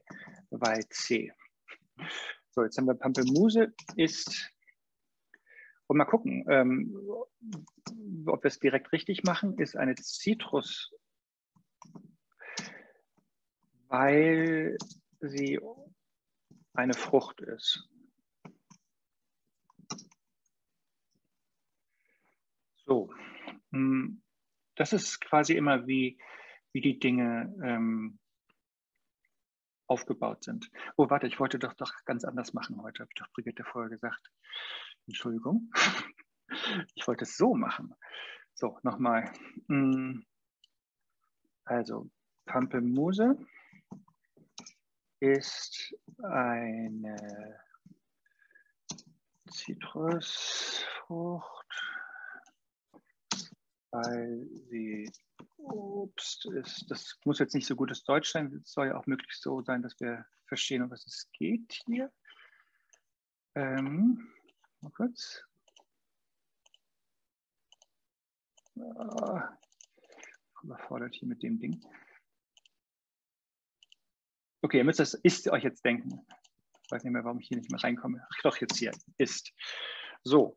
weil C. So, jetzt haben wir Pampelmuse ist, und mal gucken, ähm, ob wir es direkt richtig machen, ist eine Zitrus, weil sie eine Frucht ist. So, hm, das ist quasi immer wie, wie die Dinge ähm, aufgebaut sind. Oh, warte, ich wollte doch, doch ganz anders machen heute, habe ich doch Brigitte vorher gesagt. Entschuldigung. [LAUGHS] Ich wollte es so machen. So, nochmal. Hm. Also, Pampelmuse ist eine Zitrusfrucht, weil sie Obst ist, das muss jetzt nicht so gutes Deutsch sein, es soll ja auch möglichst so sein, dass wir verstehen, um was es geht hier. Ähm, mal kurz. Ah, überfordert hier mit dem Ding. Okay, ihr müsst das ist euch jetzt denken. Ich weiß nicht mehr, warum ich hier nicht mehr reinkomme. Ach doch, jetzt hier. Ist. So,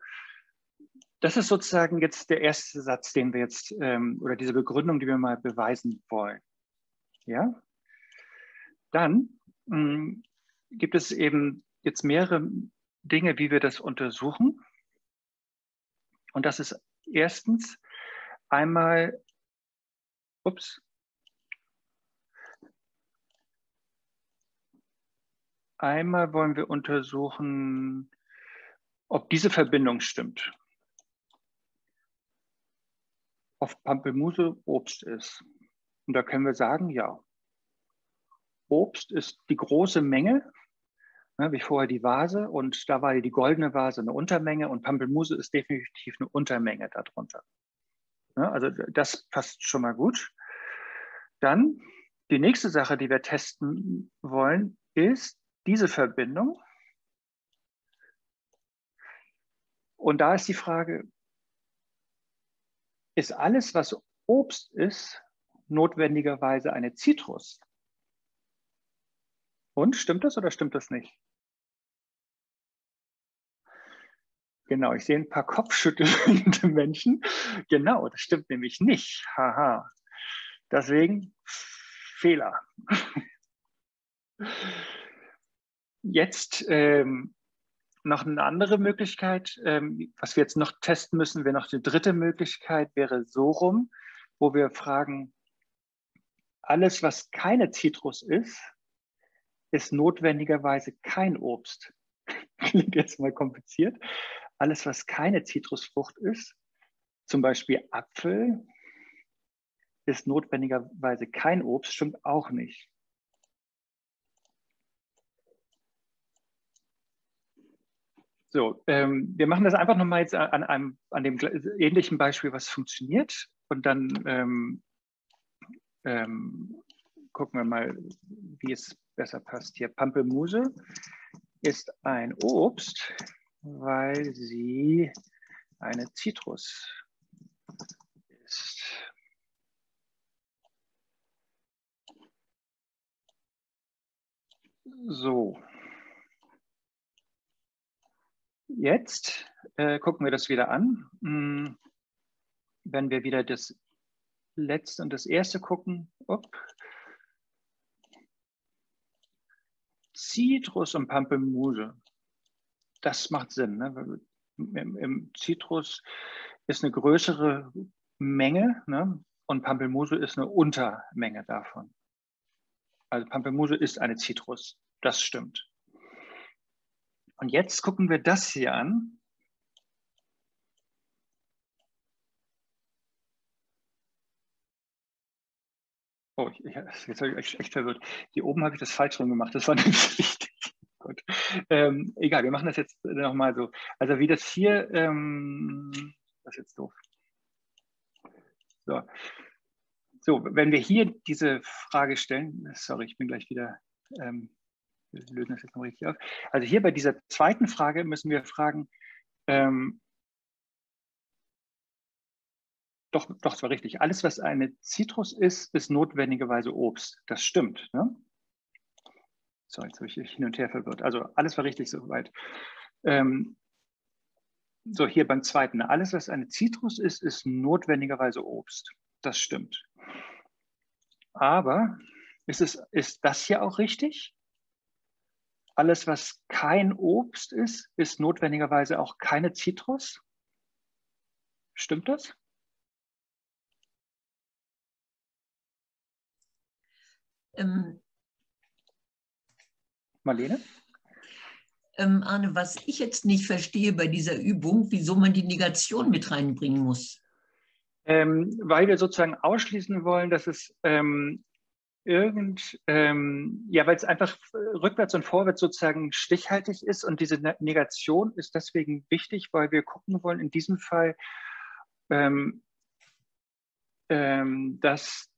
das ist sozusagen jetzt der erste Satz, den wir jetzt, ähm, oder diese Begründung, die wir mal beweisen wollen. Ja? Dann mh, hm, gibt es eben jetzt mehrere Dinge, wie wir das untersuchen. Und das ist erstens einmal, ups, einmal wollen wir untersuchen, ob diese Verbindung stimmt auf Pampelmuse Obst ist. Und da können wir sagen, ja, Obst ist die große Menge, ne, wie vorher die Vase, und da war die goldene Vase eine Untermenge und Pampelmuse ist definitiv eine Untermenge darunter. Ne, also das passt schon mal gut. Dann die nächste Sache, die wir testen wollen, ist diese Verbindung. Und da ist die Frage, ist alles, was Obst ist, notwendigerweise eine Zitrus. Und stimmt das oder stimmt das nicht? Genau, ich sehe ein paar [LAUGHS] kopfschüttelnde Menschen. Genau, das stimmt nämlich nicht. Haha. Deswegen Fehler. [LAUGHS] Jetzt ähm, noch eine andere Möglichkeit, ähm, was wir jetzt noch testen müssen, wäre noch die dritte Möglichkeit, wäre so rum, wo wir fragen, alles, was keine Zitrus ist, ist notwendigerweise kein Obst. [LAUGHS] Klingt jetzt mal kompliziert. Alles, was keine Zitrusfrucht ist, zum Beispiel Apfel, ist notwendigerweise kein Obst, stimmt auch nicht. So, ähm, wir machen das einfach nochmal jetzt an, einem, an dem ähnlichen Beispiel, was funktioniert. Und dann ähm, ähm, gucken wir mal, wie es besser passt hier. Pampelmuse ist ein Obst, weil sie eine Zitrus ist. So. Jetzt äh, gucken wir das wieder an. Hm, wenn wir wieder das letzte und das erste gucken. Upp. Zitrus und Pampelmuse. Das macht Sinn. Ne? Im, Im, Zitrus ist eine größere Menge ne? und Pampelmuse ist eine Untermenge davon. Also Pampelmuse ist eine Zitrus. Das stimmt. Und jetzt gucken wir das hier an. Oh, ich, jetzt habe ich echt, echt verwirrt. Hier oben habe ich das falsch rum gemacht. Das war [LAUGHS] nicht wichtig. Gut. Ähm, egal, wir machen das jetzt nochmal so. Also wie das hier, ähm, das ist jetzt doof. So. so, wenn wir hier diese Frage stellen, sorry, ich bin gleich wieder, ähm, lösen das jetzt noch richtig auf. Also hier bei dieser zweiten Frage müssen wir fragen, ähm, doch, doch, das war richtig. Alles, was eine Zitrus ist, ist notwendigerweise Obst. Das stimmt. Ne? So, jetzt habe ich hin und her verwirrt. Also alles war richtig soweit. Ähm, so, hier beim zweiten. Alles, was eine Zitrus ist, ist notwendigerweise Obst. Das stimmt. Aber ist, es, ist das hier auch richtig? Alles, was kein Obst ist, ist notwendigerweise auch keine Zitrus? Stimmt das? Ähm, Marlene? Ähm, Arne, was ich jetzt nicht verstehe bei dieser Übung, wieso man die Negation mit reinbringen muss. Ähm, weil wir sozusagen ausschließen wollen, dass es ähm, irgend, ähm, ja, weil es einfach rückwärts und vorwärts sozusagen stichhaltig ist und diese ne-, Negation ist deswegen wichtig, weil wir gucken wollen in diesem Fall, ähm, ähm, dass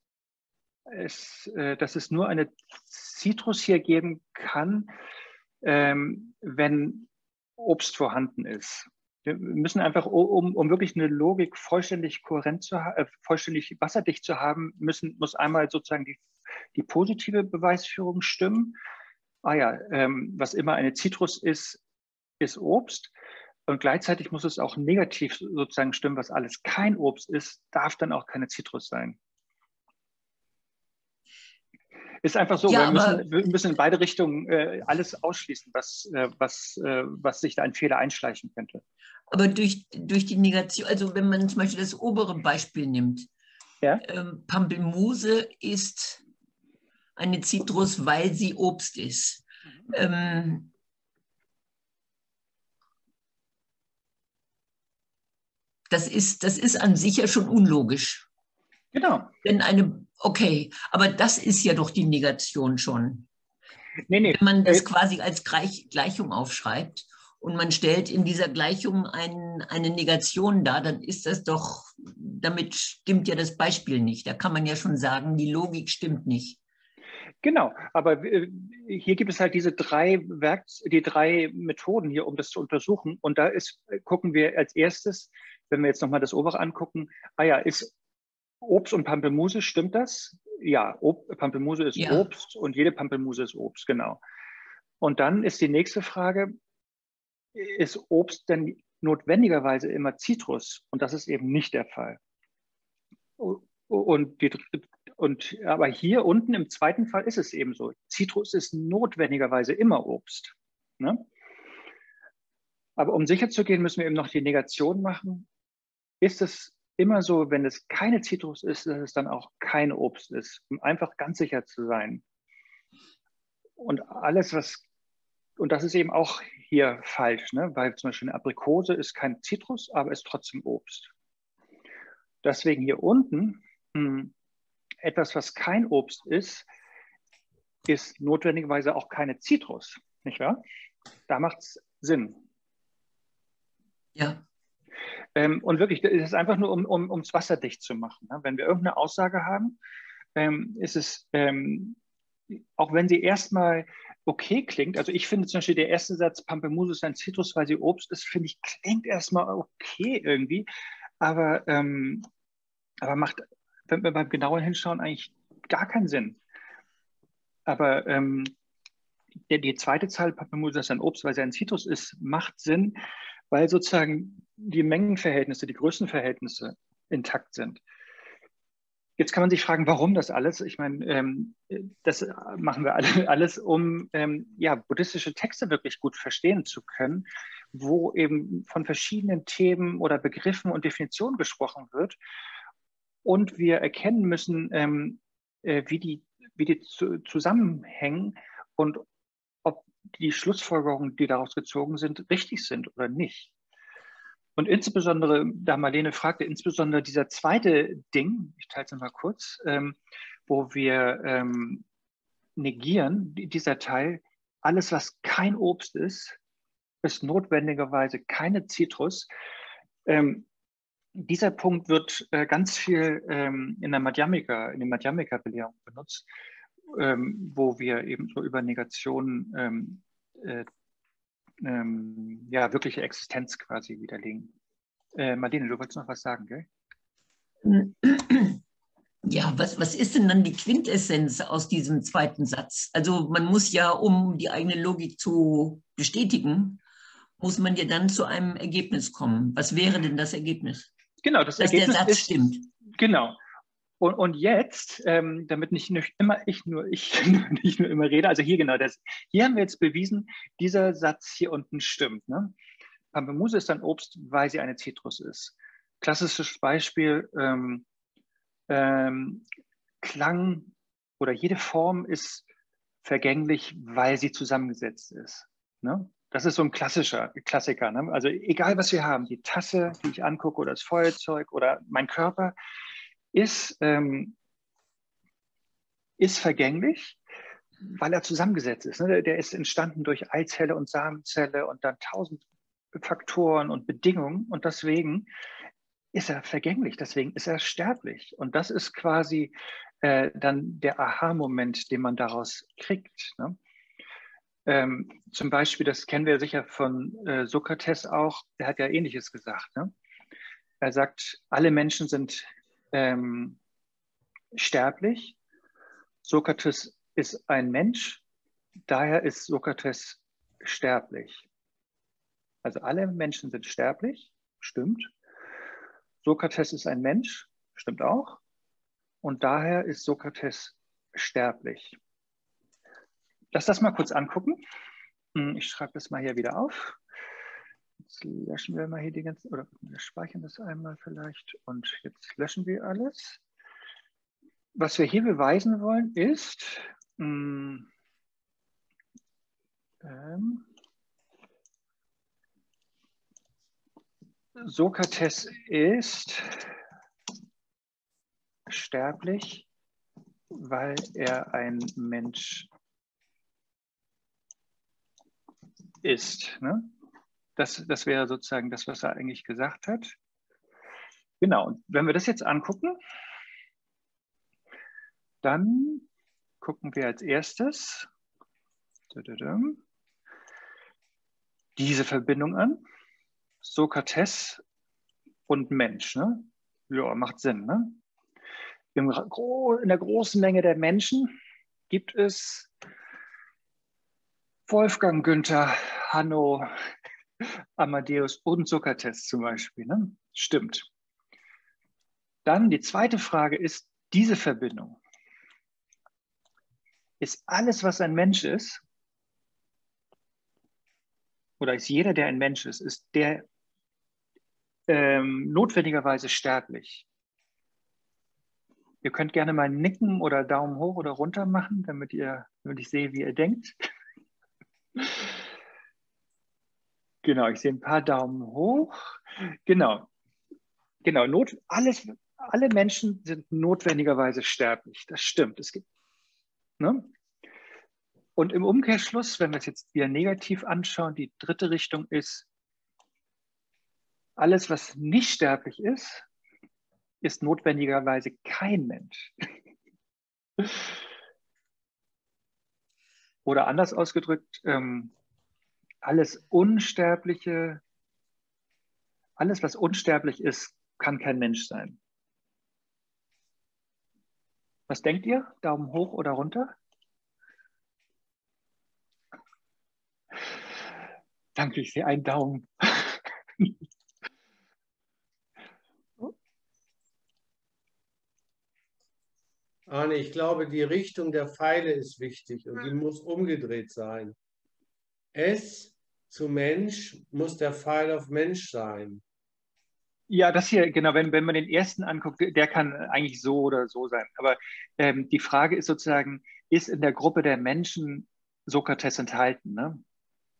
es, äh, dass es nur eine Zitrus hier geben kann, ähm, wenn Obst vorhanden ist. Wir müssen einfach, um, um wirklich eine Logik vollständig kohärent zu äh, vollständig wasserdicht zu haben, müssen, muss einmal sozusagen die, die positive Beweisführung stimmen. Ah ja, ähm, was immer eine Zitrus ist, ist Obst. Und gleichzeitig muss es auch negativ sozusagen stimmen, was alles kein Obst ist, darf dann auch keine Zitrus sein. Ist einfach so, ja, wir, müssen, wir, müssen, in beide Richtungen äh, alles ausschließen, was, äh, was, äh, was sich da ein Fehler einschleichen könnte. Aber durch, durch die Negation, also wenn man zum Beispiel das obere Beispiel nimmt, ja? ähm, Pampelmuse ist eine Zitrus, weil sie Obst ist. Ähm, das ist, das ist an sich ja schon unlogisch. Genau. Denn eine, okay, aber das ist ja doch die Negation schon. Nee, nee. Wenn man das äh, quasi als Gleich, Gleichung aufschreibt und man stellt in dieser Gleichung ein, eine Negation dar, dann ist das doch, damit stimmt ja das Beispiel nicht. Da kann man ja schon sagen, die Logik stimmt nicht. Genau, aber äh, hier gibt es halt diese drei Werks die drei Methoden hier, um das zu untersuchen. Und da ist, gucken wir als erstes, wenn wir jetzt nochmal das obere angucken, ah ja, ist Obst und Pampelmuse, stimmt das? Ja, Ob Pampelmuse ist ja. Obst und jede Pampelmuse ist Obst, genau. Und dann ist die nächste Frage, ist Obst denn notwendigerweise immer Zitrus? Und das ist eben nicht der Fall. Und, die, und aber hier unten im zweiten Fall ist es eben so. Zitrus ist notwendigerweise immer Obst. Ne? Aber um sicher zu gehen, müssen wir eben noch die Negation machen. Ist es immer so, wenn es keine Zitrus ist, dass es dann auch kein Obst ist, um einfach ganz sicher zu sein. Und alles, was, und das ist eben auch hier falsch, ne? weil zum Beispiel eine Aprikose ist kein Zitrus, aber ist trotzdem Obst. Deswegen hier unten mh, hm, etwas, was kein Obst ist, ist notwendigerweise auch keine Zitrus, nicht wahr? Da macht es Sinn. Ja. Ähm, und wirklich, es ist einfach nur, um, um, um es wasserdicht zu machen. Ne? Wenn wir irgendeine Aussage haben, ähm, ist es, ähm, auch wenn sie erstmal okay klingt, also ich finde zum Beispiel der erste Satz, Pampelmuse ist ein Zitrus, weil sie Obst ist, finde ich, klingt erstmal okay irgendwie, aber, ähm, aber macht, wenn wir beim genauen Hinschauen, eigentlich gar keinen Sinn. Aber ähm, der, die zweite Zahl, Pampelmuse ist ein Obst, weil sie ein Zitrus ist, macht Sinn, weil sozusagen die Mengenverhältnisse, die Größenverhältnisse intakt sind. Jetzt kann man sich fragen, warum das alles? Ich meine, ähm, das machen wir alle, [LAUGHS] alles, um ähm, ja, buddhistische Texte wirklich gut verstehen zu können, wo eben von verschiedenen Themen oder Begriffen und Definitionen gesprochen wird. Und wir erkennen müssen, ähm, äh, wie die, wie die zu, zusammenhängen und ob die Schlussfolgerungen, die daraus gezogen sind, richtig sind oder nicht. Und insbesondere, da Marlene fragte, insbesondere dieser zweite Ding, ich teile es mal kurz, ähm, wo wir ähm, negieren, dieser Teil, alles, was kein Obst ist, ist notwendigerweise keine Zitrus. Ähm, dieser Punkt wird äh, ganz viel ähm, in der Madhyamika, in den Madhyamika-Belehrungen benutzt, ähm, wo wir eben so über Negationen ähm, äh, ähm, ja, wirkliche Existenz quasi widerlegen. Äh, Marlene, du wolltest noch was sagen, gell? [CLEARS THROAT] Ja, was, was ist denn dann die Quintessenz aus diesem zweiten Satz? Also man muss ja, um die eigene Logik zu bestätigen, muss man ja dann zu einem Ergebnis kommen. Was wäre denn das Ergebnis? Genau, das Dass Ergebnis der Satz ist, stimmt. Genau. Und, und jetzt, ähm, damit nicht nur immer ich nur ich [LAUGHS] nicht nur immer rede, also hier genau das. Hier haben wir jetzt bewiesen, dieser Satz hier unten stimmt. Ne? Pampelmuse ist ein Obst, weil sie eine Zitrus ist. Klassisches Beispiel: ähm, ähm, Klang oder jede Form ist vergänglich, weil sie zusammengesetzt ist. Ne? Das ist so ein klassischer Klassiker. Ne? Also egal, was wir haben, die Tasse, die ich angucke, oder das Feuerzeug oder mein Körper, ist, ähm, ist vergänglich, weil er zusammengesetzt ist. Ne? Der ist entstanden durch Eizelle und Samenzelle und dann tausend Faktoren und Bedingungen und deswegen ist er vergänglich, deswegen ist er sterblich. Und das ist quasi äh, dann der Aha-Moment, den man daraus kriegt. Ne? Ähm, zum Beispiel, das kennen wir sicher von äh, Sokrates auch, der hat ja ähnliches gesagt. Ne? Er sagt, alle Menschen sind ähm, sterblich. Sokrates ist ein Mensch, daher ist Sokrates sterblich. Also alle Menschen sind sterblich, stimmt. Sokrates ist ein Mensch, stimmt auch. Und daher ist Sokrates sterblich. Lass das mal kurz angucken. Hm, ich schreibe das mal hier wieder auf. Jetzt löschen wir mal hier die ganzen, oder wir speichern das einmal vielleicht und jetzt löschen wir alles. Was wir hier beweisen wollen ist, ähm, Sokrates ist sterblich, weil er ein Mensch ist. Ne? Das, das wäre sozusagen das, was er eigentlich gesagt hat. Genau, und wenn wir das jetzt angucken, dann gucken wir als erstes diese Verbindung an. Sokrates und Mensch. Ne? Ja, macht Sinn. Ne? in der großen Menge der Menschen gibt es Wolfgang, Günther, Hanno, Amadeus und Sokrates zum Beispiel. Ne? Stimmt. Dann die zweite Frage ist diese Verbindung. Ist alles, was ein Mensch ist, oder ist jeder, der ein Mensch ist, ist der ähm, notwendigerweise sterblich? Ihr könnt gerne mal nicken oder Daumen hoch oder runter machen, damit, ihr, damit ich sehe, wie ihr denkt. Genau, ich sehe ein paar Daumen hoch. Genau. Genau, Not, alles, alle Menschen sind notwendigerweise sterblich. Das stimmt. Es gibt, ne? Und im Umkehrschluss, wenn wir es jetzt wieder negativ anschauen, die dritte Richtung ist, alles, was nicht sterblich ist, ist notwendigerweise kein Mensch. [LAUGHS] Oder anders ausgedrückt, ähm, alles Unsterbliche, alles, was unsterblich ist, kann kein Mensch sein. Was denkt ihr? Daumen hoch oder runter? Danke, ich sehe einen Daumen. Arne, ich glaube, die Richtung der Pfeile ist wichtig und die muss umgedreht sein. S zu Mensch muss der Pfeil auf Mensch sein. Ja, das hier, genau, wenn, wenn man den ersten anguckt, der kann eigentlich so oder so sein. Aber ähm, die Frage ist sozusagen, ist in der Gruppe der Menschen Sokrates enthalten? Ne?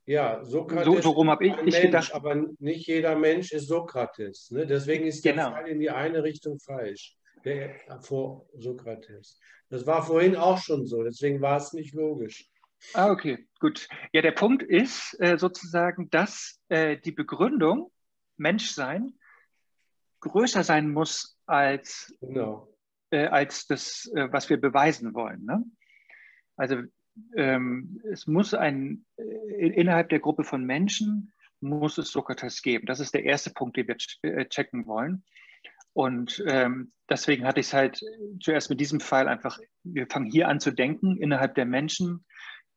Ja, Sokrates so, so rum habe ich, ich Mensch, gedacht. Aber nicht jeder Mensch ist Sokrates. Ne? Deswegen ist der Genau. Pfeil in die eine Richtung falsch. Der vor Sokrates. Das war vorhin auch schon so, deswegen war es nicht logisch. Ah, okay, gut. Ja, der Punkt ist äh, sozusagen, dass äh, die Begründung Menschsein größer sein muss als, Genau. äh, als das, äh, was wir beweisen wollen. Ne? Also ähm, es muss ein, äh, innerhalb der Gruppe von Menschen muss es Sokrates geben. Das ist der erste Punkt, den wir äh, checken wollen. Und ähm, deswegen hatte ich es halt zuerst mit diesem Fall einfach, wir fangen hier an zu denken, innerhalb der Menschen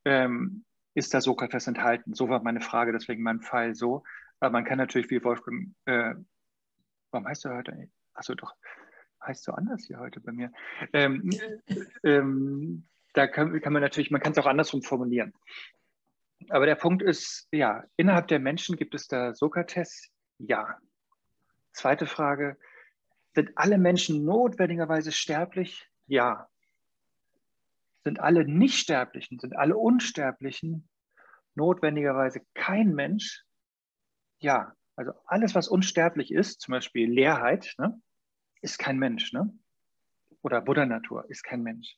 ähm, ist da Sokrates enthalten. So war meine Frage, deswegen mein Fall so. Aber man kann natürlich, wie Wolfgang, äh, warum heißt du heute? Achso, doch, heißt so anders hier heute bei mir. Ähm, [LAUGHS] ähm, da kann, kann man natürlich, man kann es auch andersrum formulieren. Aber der Punkt ist, ja, innerhalb der Menschen gibt es da Sokrates? Ja. Zweite Frage, sind alle Menschen notwendigerweise sterblich? Ja. Sind alle Nichtsterblichen, sind alle Unsterblichen notwendigerweise kein Mensch? Ja. Also alles, was unsterblich ist, zum Beispiel Leerheit, ne, ist kein Mensch. Ne? Oder Buddha-Natur ist kein Mensch.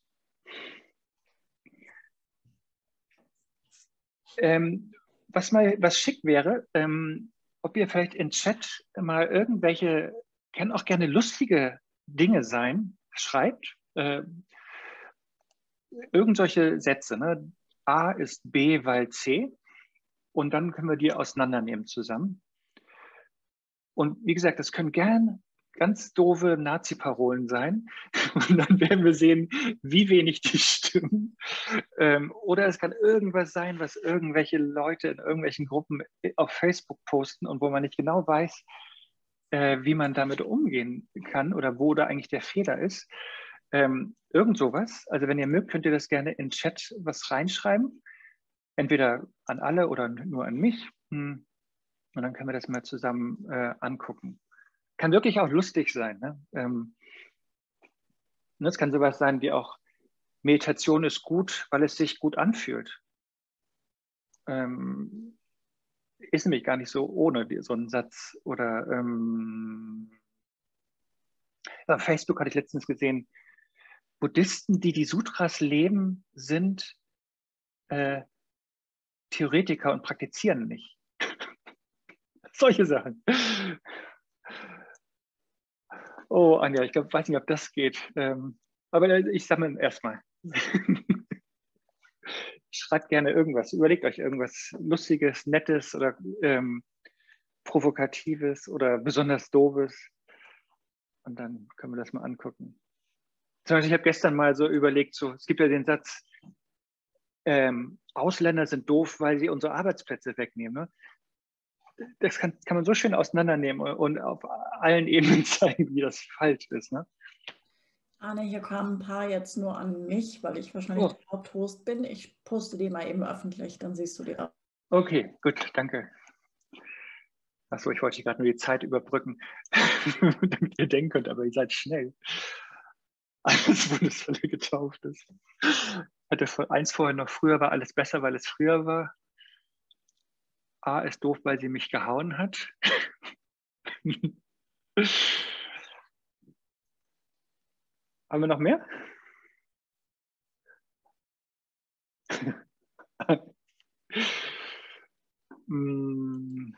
Ähm, was mal was schick wäre, ähm, ob ihr vielleicht in Chat mal irgendwelche, kann auch gerne lustige Dinge sein, schreibt. Äh, irgend solche Sätze. Ne? A ist B, weil C. Und dann können wir die auseinandernehmen zusammen. Und wie gesagt, das können gern ganz doofe Nazi-Parolen sein. [LAUGHS] Und dann werden wir sehen, wie wenig die stimmen. Ähm, oder es kann irgendwas sein, was irgendwelche Leute in irgendwelchen Gruppen auf Facebook posten und wo man nicht genau weiß, äh, wie man damit umgehen kann oder wo da eigentlich der Fehler ist. Ähm, irgend sowas. Also wenn ihr mögt, könnt ihr das gerne in Chat was reinschreiben. Entweder an alle oder nur an mich. Hm. Und dann können wir das mal zusammen äh, angucken. Kann wirklich auch lustig sein. Ne? Ähm, es kann sowas sein wie auch, Meditation ist gut, weil es sich gut anfühlt. Ähm, ist nämlich gar nicht so ohne so einen Satz. Oder ähm, Facebook hatte ich letztens gesehen, Buddhisten, die die Sutras leben, sind äh, Theoretiker und praktizieren nicht. [LAUGHS] Solche Sachen. Oh, Anja, ich glaube, weiß nicht, ob das geht. Ähm, aber ich sammle erstmal. [LAUGHS] Schreibt gerne irgendwas. Überlegt euch irgendwas Lustiges, Nettes oder ähm, Provokatives oder besonders Doofes. Und dann können wir das mal angucken. Zum Beispiel, ich habe gestern mal so überlegt, so, es gibt ja den Satz, ähm, Ausländer sind doof, weil sie unsere Arbeitsplätze wegnehmen. Ne? das kann, kann man so schön auseinandernehmen und auf allen [LAUGHS] Ebenen zeigen, wie das falsch ist. Ne? Arne, hier kamen ein paar jetzt nur an mich, weil ich wahrscheinlich Oh. der Haupthost bin. Ich poste die mal eben öffentlich, dann siehst du die auch. Okay, gut, danke. Achso, ich wollte gerade nur die Zeit überbrücken, [LAUGHS] damit ihr denken könnt, aber ihr seid schnell. Alles Bundesfälle getauft ist. Hatte eins vorher noch früher war alles besser, weil es früher war. A ist doof, weil sie mich gehauen hat. [LAUGHS] Haben wir noch mehr? [LAUGHS] Hm.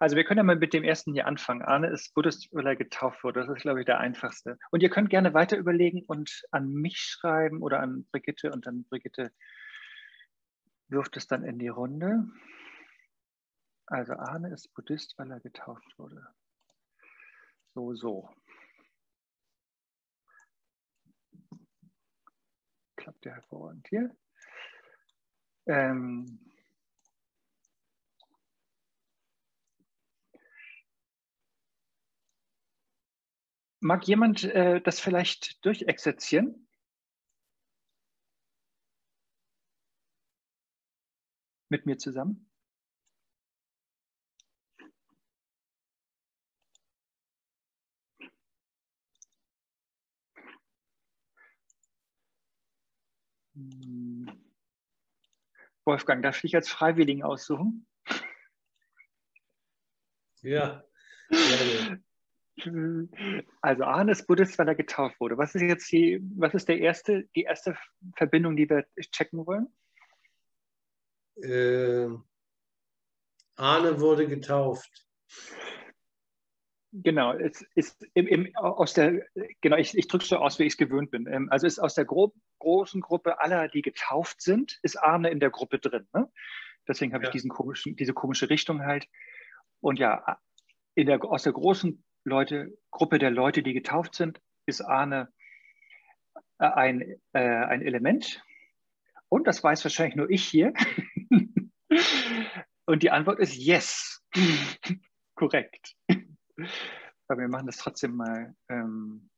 Also wir können ja mal mit dem ersten hier anfangen. Arne ist Buddhist, weil er getauft wurde. Das ist, glaube ich, der einfachste. Und ihr könnt gerne weiter überlegen und an mich schreiben oder an Brigitte und dann Brigitte wirft es dann in die Runde. Also Arne ist Buddhist, weil er getauft wurde. So, so. Klappt ja hervorragend hier. Ähm, Mag jemand äh, das vielleicht durchexerzieren? Mit mir zusammen? Hm. Wolfgang, darf ich als Freiwilligen aussuchen? Ja. [LAUGHS] Gerne. [LAUGHS] Also Arne ist Buddhist, weil er getauft wurde. Was ist jetzt die, was ist der erste, die erste Verbindung, die wir checken wollen? Äh, Arne wurde getauft. Genau, es ist im, im, aus der, genau, ich, ich drücke es so aus, wie ich es gewöhnt bin. Ähm, also ist aus der gro großen Gruppe aller, die getauft sind, ist Arne in der Gruppe drin. Ne? Deswegen habe ja. ich diesen komischen, diese komische Richtung halt. Und ja, in der, aus der großen Leute, Gruppe der Leute, die getauft sind, ist Arne äh, ein, äh, ein Element. Und das weiß wahrscheinlich nur ich hier. [LAUGHS] Und die Antwort ist yes. [LAUGHS] Korrekt. Aber wir machen das trotzdem mal ähm,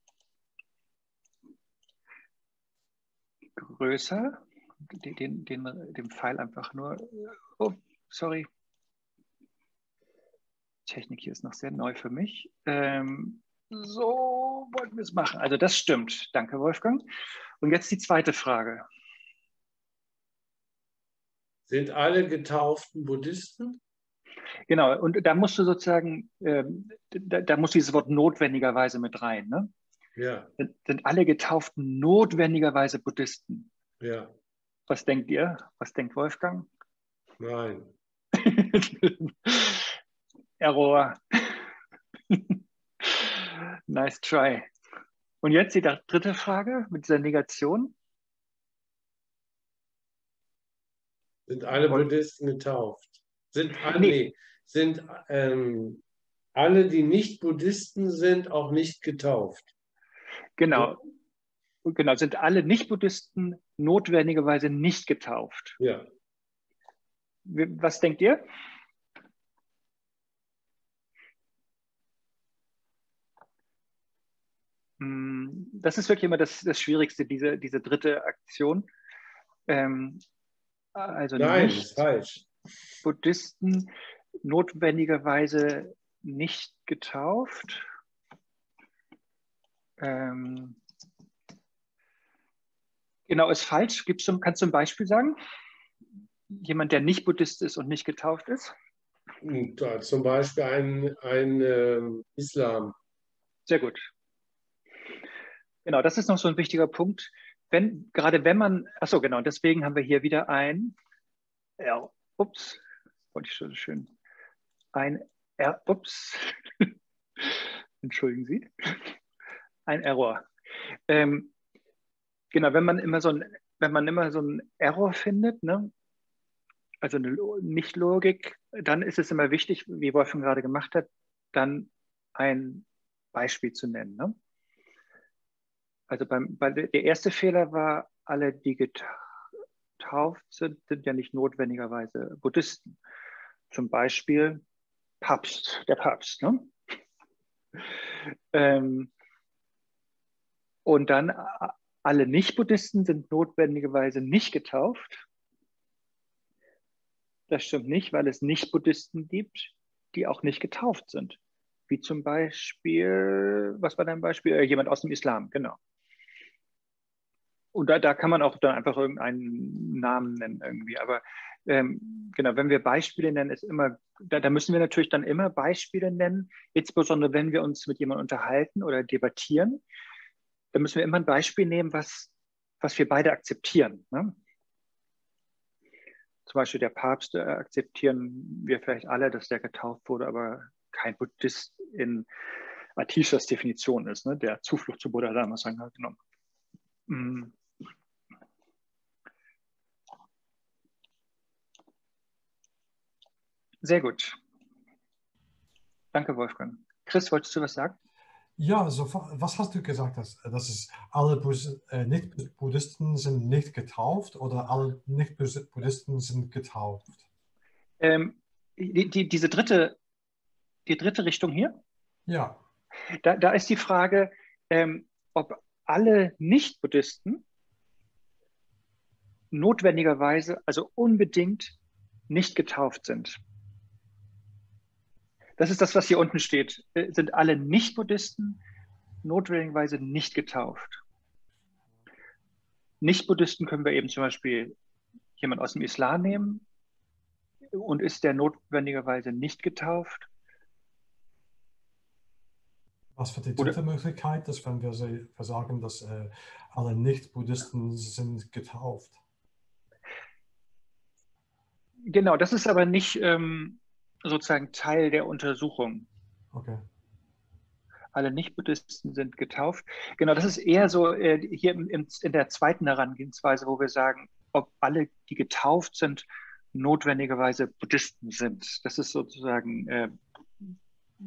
größer. Den, den, den Pfeil einfach nur. Oh, sorry. Technik hier ist noch sehr neu für mich. Ähm, so wollten wir es machen. Also das stimmt. Danke, Wolfgang. Und jetzt die zweite Frage. Sind alle getauften Buddhisten? Genau, und da musst du sozusagen, ähm, da, da, muss dieses Wort notwendigerweise mit rein. Ne? Ja. Sind, sind alle Getauften notwendigerweise Buddhisten? Ja. Was denkt ihr? Was denkt Wolfgang? Nein. [LAUGHS] Error. [LAUGHS] nice try. Und jetzt die dritte Frage mit dieser Negation. Sind alle Buddhisten getauft? Sind alle, nee. sind ähm, alle, die nicht Buddhisten sind, auch nicht getauft? Genau. Genau, sind alle Nicht-Buddhisten notwendigerweise nicht getauft? Ja. Was denkt ihr? Das ist wirklich immer das, das Schwierigste, diese, diese dritte Aktion. Ähm, also Nein, nicht falsch. Buddhisten notwendigerweise nicht getauft. Ähm, genau, ist falsch. Gibt's zum, kannst du ein Beispiel sagen? Jemand, der nicht Buddhist ist und nicht getauft ist? Da, zum Beispiel ein, ein äh, Islam. Sehr gut. Genau, das ist noch so ein wichtiger Punkt. Wenn, gerade wenn man, achso, genau, deswegen haben wir hier wieder ein, ja, ups, wollte ich schon schön, ein, er, ups, [LAUGHS] entschuldigen Sie, ein Error. Ähm, genau, wenn man immer so ein, wenn man immer so einen Error findet, ne, also eine Nicht-Logik, dann ist es immer wichtig, wie Wolfgang gerade gemacht hat, dann ein Beispiel zu nennen. Ne? Also beim, bei der erste Fehler war, alle, die getauft sind, sind ja nicht notwendigerweise Buddhisten. Zum Beispiel Papst, der Papst. Ne? ähm, und dann alle Nicht-Buddhisten sind notwendigerweise nicht getauft. Das stimmt nicht, weil es Nicht-Buddhisten gibt, die auch nicht getauft sind. Wie zum Beispiel, was war dein Beispiel? Äh, jemand aus dem Islam, genau. Und da, da kann man auch dann einfach irgendeinen Namen nennen irgendwie. Aber ähm, genau, wenn wir Beispiele nennen, ist immer, da, da, müssen wir natürlich dann immer Beispiele nennen, insbesondere wenn wir uns mit jemandem unterhalten oder debattieren. Da müssen wir immer ein Beispiel nehmen, was, was wir beide akzeptieren. Ne? zum Beispiel der Papst, äh, akzeptieren wir vielleicht alle, dass der getauft wurde, aber kein Buddhist in Atishas Definition ist, ne? der Zuflucht zu Buddha Dhamma Sangha genommen. Sehr gut. Danke, Wolfgang. Chris, wolltest du was sagen? Ja, so, was hast du gesagt? Dass, dass es alle äh, Nicht-Buddhisten sind nicht getauft oder alle Nicht-Buddhisten sind getauft? Ähm, die, die, diese dritte, die dritte Richtung hier? Ja. Da, da ist die Frage, ähm, ob alle Nicht-Buddhisten notwendigerweise, also unbedingt nicht getauft sind. Das ist das, was hier unten steht. Äh, sind alle Nicht-Buddhisten notwendigerweise nicht getauft? Nicht-Buddhisten können wir eben zum Beispiel jemand aus dem Islam nehmen und ist der notwendigerweise nicht getauft? Was für die dritte Oder, Möglichkeit ist, wenn wir sagen, dass äh, alle Nicht-Buddhisten sind getauft? Genau, das ist aber nicht, ähm, sozusagen Teil der Untersuchung. Okay. Alle Nicht-Buddhisten sind getauft. Genau, das ist eher so äh, hier im, im, in der zweiten Herangehensweise, wo wir sagen, ob alle, die getauft sind, notwendigerweise Buddhisten sind. Das ist sozusagen äh,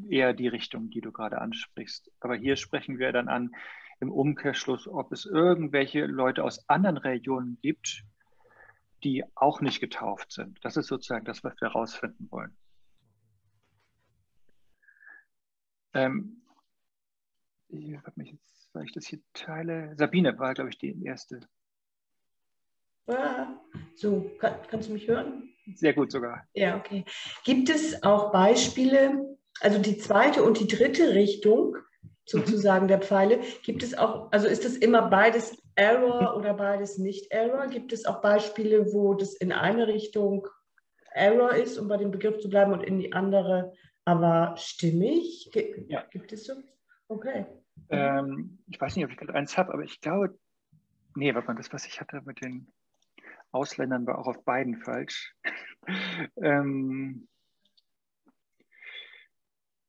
eher die Richtung, die du gerade ansprichst. Aber hier sprechen wir dann an im Umkehrschluss, ob es irgendwelche Leute aus anderen Religionen gibt, die auch nicht getauft sind. Das ist sozusagen das, was wir herausfinden wollen. Ähm, ich habe mich jetzt, weil ich das hier teile. Sabine war, glaube ich, die erste. Ah, so, kann, kannst du mich hören? Sehr gut sogar. Ja, okay. Gibt es auch Beispiele, also die zweite und die dritte Richtung sozusagen mhm. der Pfeile, gibt es auch, also ist das immer beides Error oder beides nicht Error? Gibt es auch Beispiele, wo das in eine Richtung Error ist, um bei dem Begriff zu bleiben, und in die andere aber stimmig? G ja. Gibt es so? Okay. Ähm, ich weiß nicht, ob ich gerade eins habe, aber ich glaube, nee, warte mal, das, was ich hatte mit den Ausländern, war auch auf beiden falsch. [LAUGHS] ähm,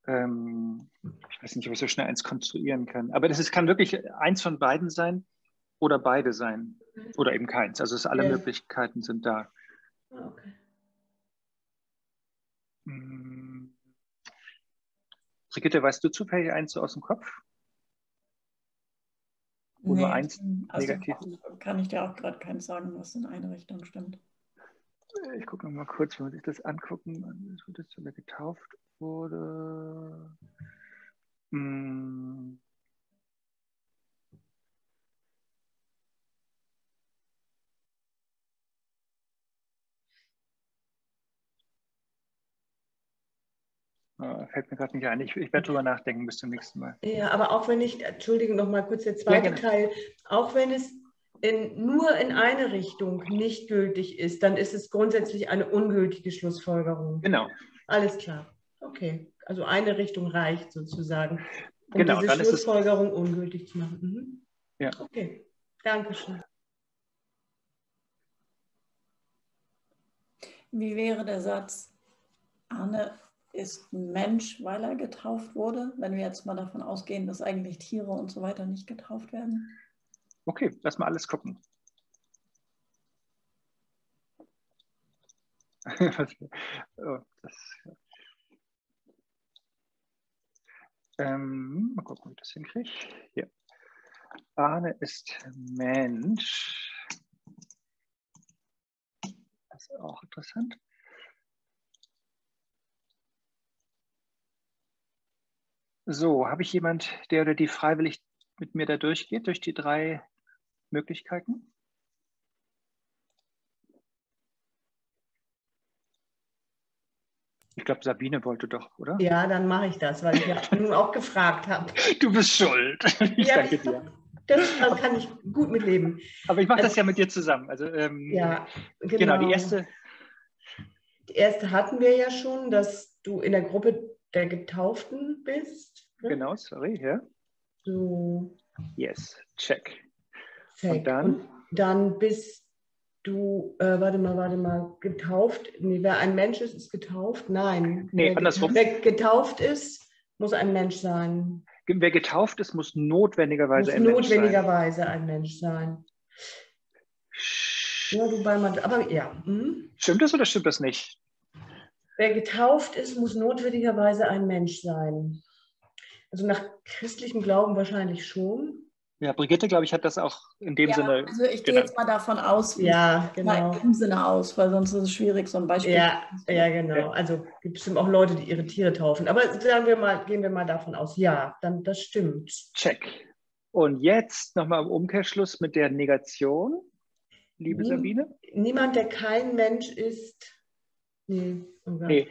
ähm, ich weiß nicht, ob ich so schnell eins konstruieren kann, aber das ist, kann wirklich eins von beiden sein oder beide sein oder eben keins. Also es, alle ja. Möglichkeiten sind da. Ah, okay. Hm. Brigitte, weißt du zufällig eins aus dem Kopf? Wo nee, nur eins also negativ Kann ich dir auch gerade keins sagen, was in eine Richtung stimmt. Ich gucke noch mal kurz, wenn man sich das angucken, wo das getauft wurde. Hm. Äh, fällt mir gerade nicht ein. Ich, ich werde drüber nachdenken bis zum nächsten Mal. Ja, aber auch wenn ich, Entschuldigung, noch mal kurz der zweite ja, Teil, auch wenn es in, nur in eine Richtung nicht gültig ist, dann ist es grundsätzlich eine ungültige Schlussfolgerung. Genau. Alles klar. Okay. Also eine Richtung reicht sozusagen, um genau, diese Schlussfolgerung ungültig zu machen. Mhm. Ja. Okay. Dankeschön. Wie wäre der Satz, Arne ist Mensch, weil er getauft wurde, wenn wir jetzt mal davon ausgehen, dass eigentlich Tiere und so weiter nicht getauft werden? Okay, lass mal alles gucken. [LAUGHS] oh, das, ähm, mal gucken, ob ich das hinkriege. Hier. Arne ist Mensch. Das ist auch interessant. So, habe ich jemand, der oder die freiwillig mit mir da durchgeht, durch die drei Möglichkeiten? Ich glaube, Sabine wollte doch, oder? Ja, dann mache ich das, weil ich ja [LAUGHS] nun auch gefragt habe. Du bist schuld. [LAUGHS] Ich ja, danke dir. Das, das, kann ich gut mitleben. Aber ich mache also, das ja mit dir zusammen. Also, ähm, ja, genau. genau. Die erste. Die erste hatten wir ja schon, dass du in der Gruppe der Getauften bist. Ne? Genau, sorry, ja. So. Yes, check. check. Und dann? Und dann bist du, äh, warte mal, warte mal, getauft, nee, wer ein Mensch ist, ist getauft? Nein. Nee, wer, andersrum. Wer getauft ist, muss ein Mensch sein. Wer getauft ist, muss notwendigerweise muss ein notwendigerweise Mensch sein. ein Mensch sein. Ja, du bei man, aber ja. Hm? Stimmt das oder stimmt das nicht? Wer getauft ist, muss notwendigerweise ein Mensch sein. Also nach christlichem Glauben wahrscheinlich schon. Ja, Brigitte, glaube ich, hat das auch in dem ja, Sinne. Also ich gehe jetzt mal davon aus, ja, genau. in dem Sinne aus, weil sonst ist es schwierig, so ein Beispiel. Ja, ja, genau. Also gibt es bestimmt auch Leute, die ihre Tiere taufen. Aber sagen wir mal, gehen wir mal davon aus, ja, dann das stimmt. Check. Und jetzt nochmal im Umkehrschluss mit der Negation, liebe Nie, Sabine. Niemand, der kein Mensch ist, nee, oh nee.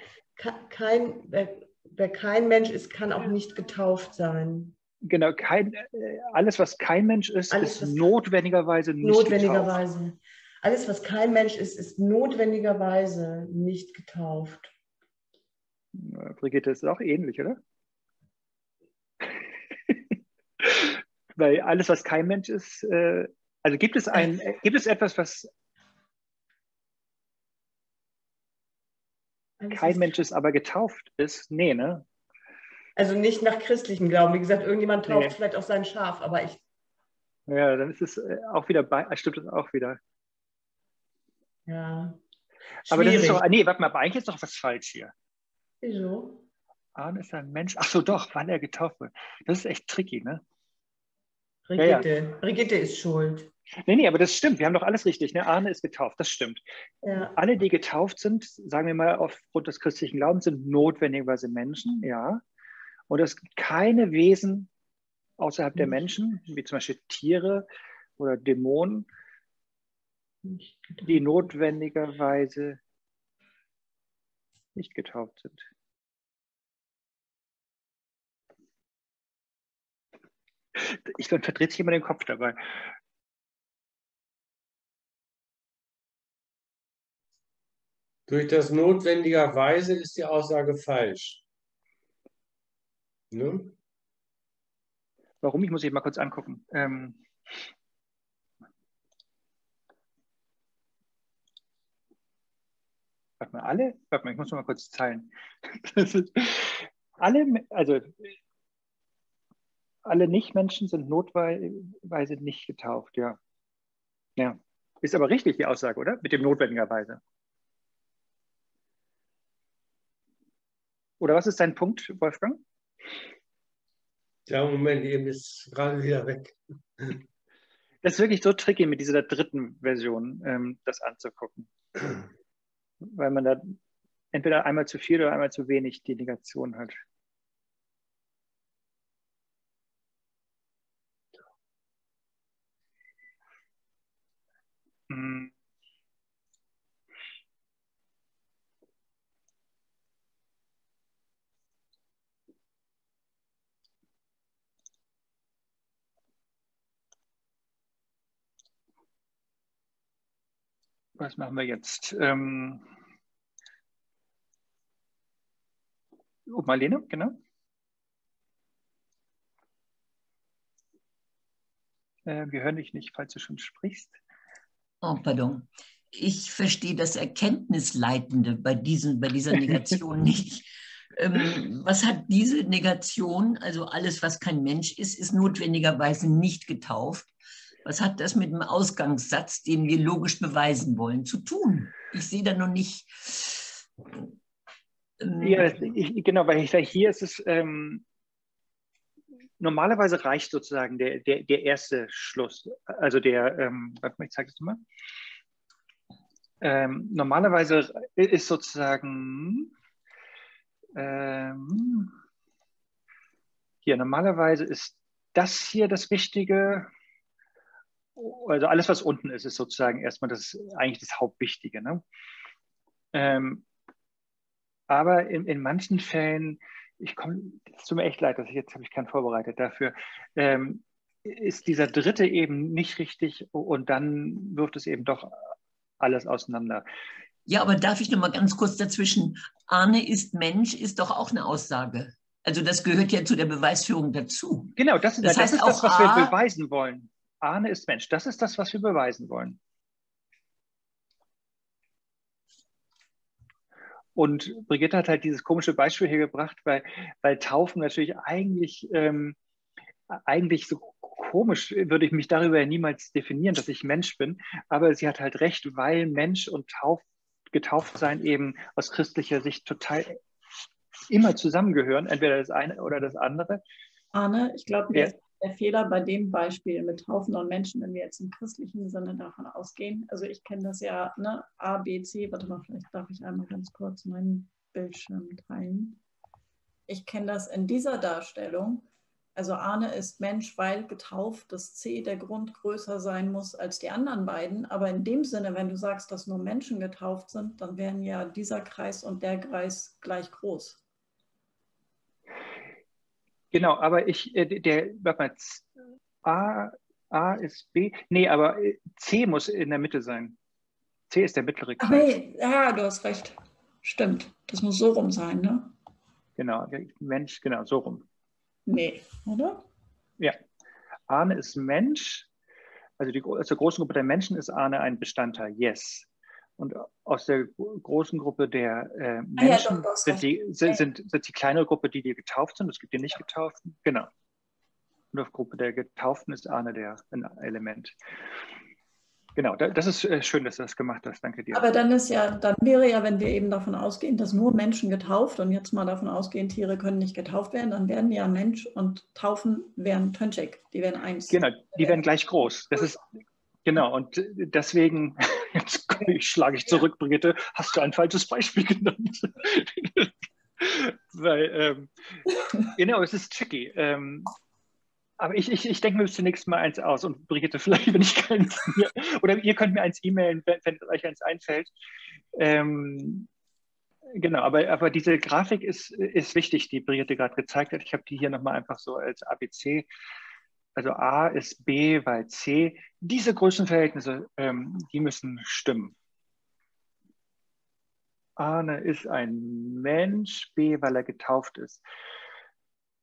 Kein, wer, wer kein Mensch ist, kann auch nicht getauft sein genau, kein, äh, alles, was kein Mensch ist, alles, ist notwendigerweise nicht notwendigerweise. Getauft. Alles, was kein Mensch ist, ist notwendigerweise nicht getauft. Brigitte ist auch ähnlich, oder? [LAUGHS] Weil alles, was kein Mensch ist, äh, also gibt es ein, äh, gibt es etwas, was kein Mensch ist, aber getauft ist? Nee, ne? Also nicht nach christlichem Glauben. Wie gesagt, irgendjemand tauft nee. vielleicht auch sein Schaf, aber ich. Ja, dann ist es äh, auch wieder bei, äh, stimmt das auch wieder. Ja. Aber das ist doch, nee, warte mal, aber eigentlich ist doch was falsch hier. Wieso? Arne ist ein Mensch. Ach so, doch, wann er getauft wird. Das ist echt tricky, ne? Brigitte. Ja, ja. Brigitte ist schuld. Nee, nee, aber das stimmt. Wir haben doch alles richtig. Ne? Arne ist getauft. Das stimmt. Ja. Alle, die getauft sind, sagen wir mal aufgrund des christlichen Glaubens, sind notwendigerweise Menschen, ja. Und es gibt keine Wesen außerhalb der Menschen, wie zum Beispiel Tiere oder Dämonen, die notwendigerweise nicht getauft sind. Ich dann verdreht sich immer den Kopf dabei. Durch das notwendigerweise ist die Aussage falsch. Ne? Warum? Ich muss ich mal kurz angucken. Ähm, warte mal, alle? Warte mal, ich muss noch mal kurz teilen. [LAUGHS] alle, also alle Nichtmenschen sind notweise nicht getauft, ja. Ja. Ist aber richtig die Aussage, oder? Mit dem notwendigerweise. Oder was ist dein Punkt, Wolfgang? Ja, Moment, eben ist gerade wieder weg. Das ist wirklich so tricky, mit dieser dritten Version ähm, das anzugucken. Weil man da entweder einmal zu viel oder einmal zu wenig die Negation hat. Was machen wir jetzt? Ähm, oh, Marlene, genau. Äh, wir hören dich nicht, falls du schon sprichst. Oh, pardon. Ich verstehe das Erkenntnisleitende bei, diesen, bei dieser Negation [LAUGHS] nicht. Ähm, was hat diese Negation, also alles, was kein Mensch ist, ist notwendigerweise nicht getauft. Was hat das mit dem Ausgangssatz, den wir logisch beweisen wollen, zu tun? Ich sehe da noch nicht. Ähm, ja, ich, genau, weil ich sage, hier ist es. Ähm, normalerweise reicht sozusagen der, der, der erste Schluss. Also der, ähm, warte mal, ich zeige es mal. Ähm, normalerweise ist sozusagen ähm, hier, normalerweise ist das hier das Wichtige also alles, was unten ist, ist sozusagen erstmal das eigentlich das Hauptwichtige. Ne? Ähm, aber in, in manchen Fällen, ich komme, es tut mir echt leid, dass ich jetzt habe ich keinen vorbereitet dafür, ähm, ist dieser dritte eben nicht richtig und dann wirft es eben doch alles auseinander. Ja, aber darf ich noch mal ganz kurz dazwischen? Arne ist Mensch ist doch auch eine Aussage. Also das gehört ja zu der Beweisführung dazu. Genau, das, das, das heißt ist das, was A, wir beweisen wollen. Arne ist Mensch. Das ist das, was wir beweisen wollen. Und Brigitte hat halt dieses komische Beispiel hier gebracht, weil, weil Taufen natürlich eigentlich, ähm, eigentlich so komisch, würde ich mich darüber niemals definieren, dass ich Mensch bin. Aber sie hat halt recht, weil Mensch und Tauf, getauft sein eben aus christlicher Sicht total immer zusammengehören, entweder das eine oder das andere. Arne, ich glaube, ja der Fehler bei dem Beispiel mit Taufen und Menschen, wenn wir jetzt im christlichen Sinne davon ausgehen, also ich kenne das ja, ne, A, B, C, warte mal, vielleicht darf ich einmal ganz kurz meinen Bildschirm teilen. Ich kenne das in dieser Darstellung, also Arne ist Mensch, weil getauft, dass C der Grund größer sein muss als die anderen beiden. Aber in dem Sinne, wenn du sagst, dass nur Menschen getauft sind, dann wären ja dieser Kreis und der Kreis gleich groß. Genau, aber ich, äh, der, warte mal, A, A ist B. Nee, aber äh, C muss in der Mitte sein. C ist der mittlere Kreis. Ach nee, ja, du hast recht. Stimmt. Das muss so rum sein, ne? Genau, Mensch, genau, so rum. Nee, oder? Ja. Arne ist Mensch. Also die, aus der großen Gruppe der Menschen ist Arne ein Bestandteil. Yes. Und aus der großen Gruppe der äh, Menschen ah, ja, sind, die, sind, sind, sind, die kleinere Gruppe, die, die getauft sind. Es gibt die nicht getauften. Genau. Und auf Gruppe der Getauften ist Arne der ein Element. Genau, das ist äh, schön, dass du das gemacht hast. Danke dir. Aber dann ist ja, dann wäre ja, wenn wir eben davon ausgehen, dass nur Menschen getauft und jetzt mal davon ausgehen, Tiere können nicht getauft werden, dann werden ja Mensch und Taufen wären Tönschek, die wären eins. Genau, die werden gleich groß. Das ist genau und deswegen [LAUGHS] jetzt schlage ich zurück. Brigitte, hast du ein falsches Beispiel [LAUGHS] genannt? Weil ähm, genau, es ist tricky. Ähm, aber ich, ich, ich denke mir zunächst mal eins aus und Brigitte, [LAUGHS] vielleicht, wenn ich keins mir, oder ihr könnt mir eins e-mailen, wenn, wenn euch eins einfällt. Ähm, genau, aber, aber diese Grafik ist, ist wichtig, die Brigitte gerade gezeigt hat. Ich habe die hier nochmal einfach so als ABC. Also A ist B, weil C. Diese Größenverhältnisse, ähm, die müssen stimmen. Arne ist ein Mensch, B, weil er getauft ist.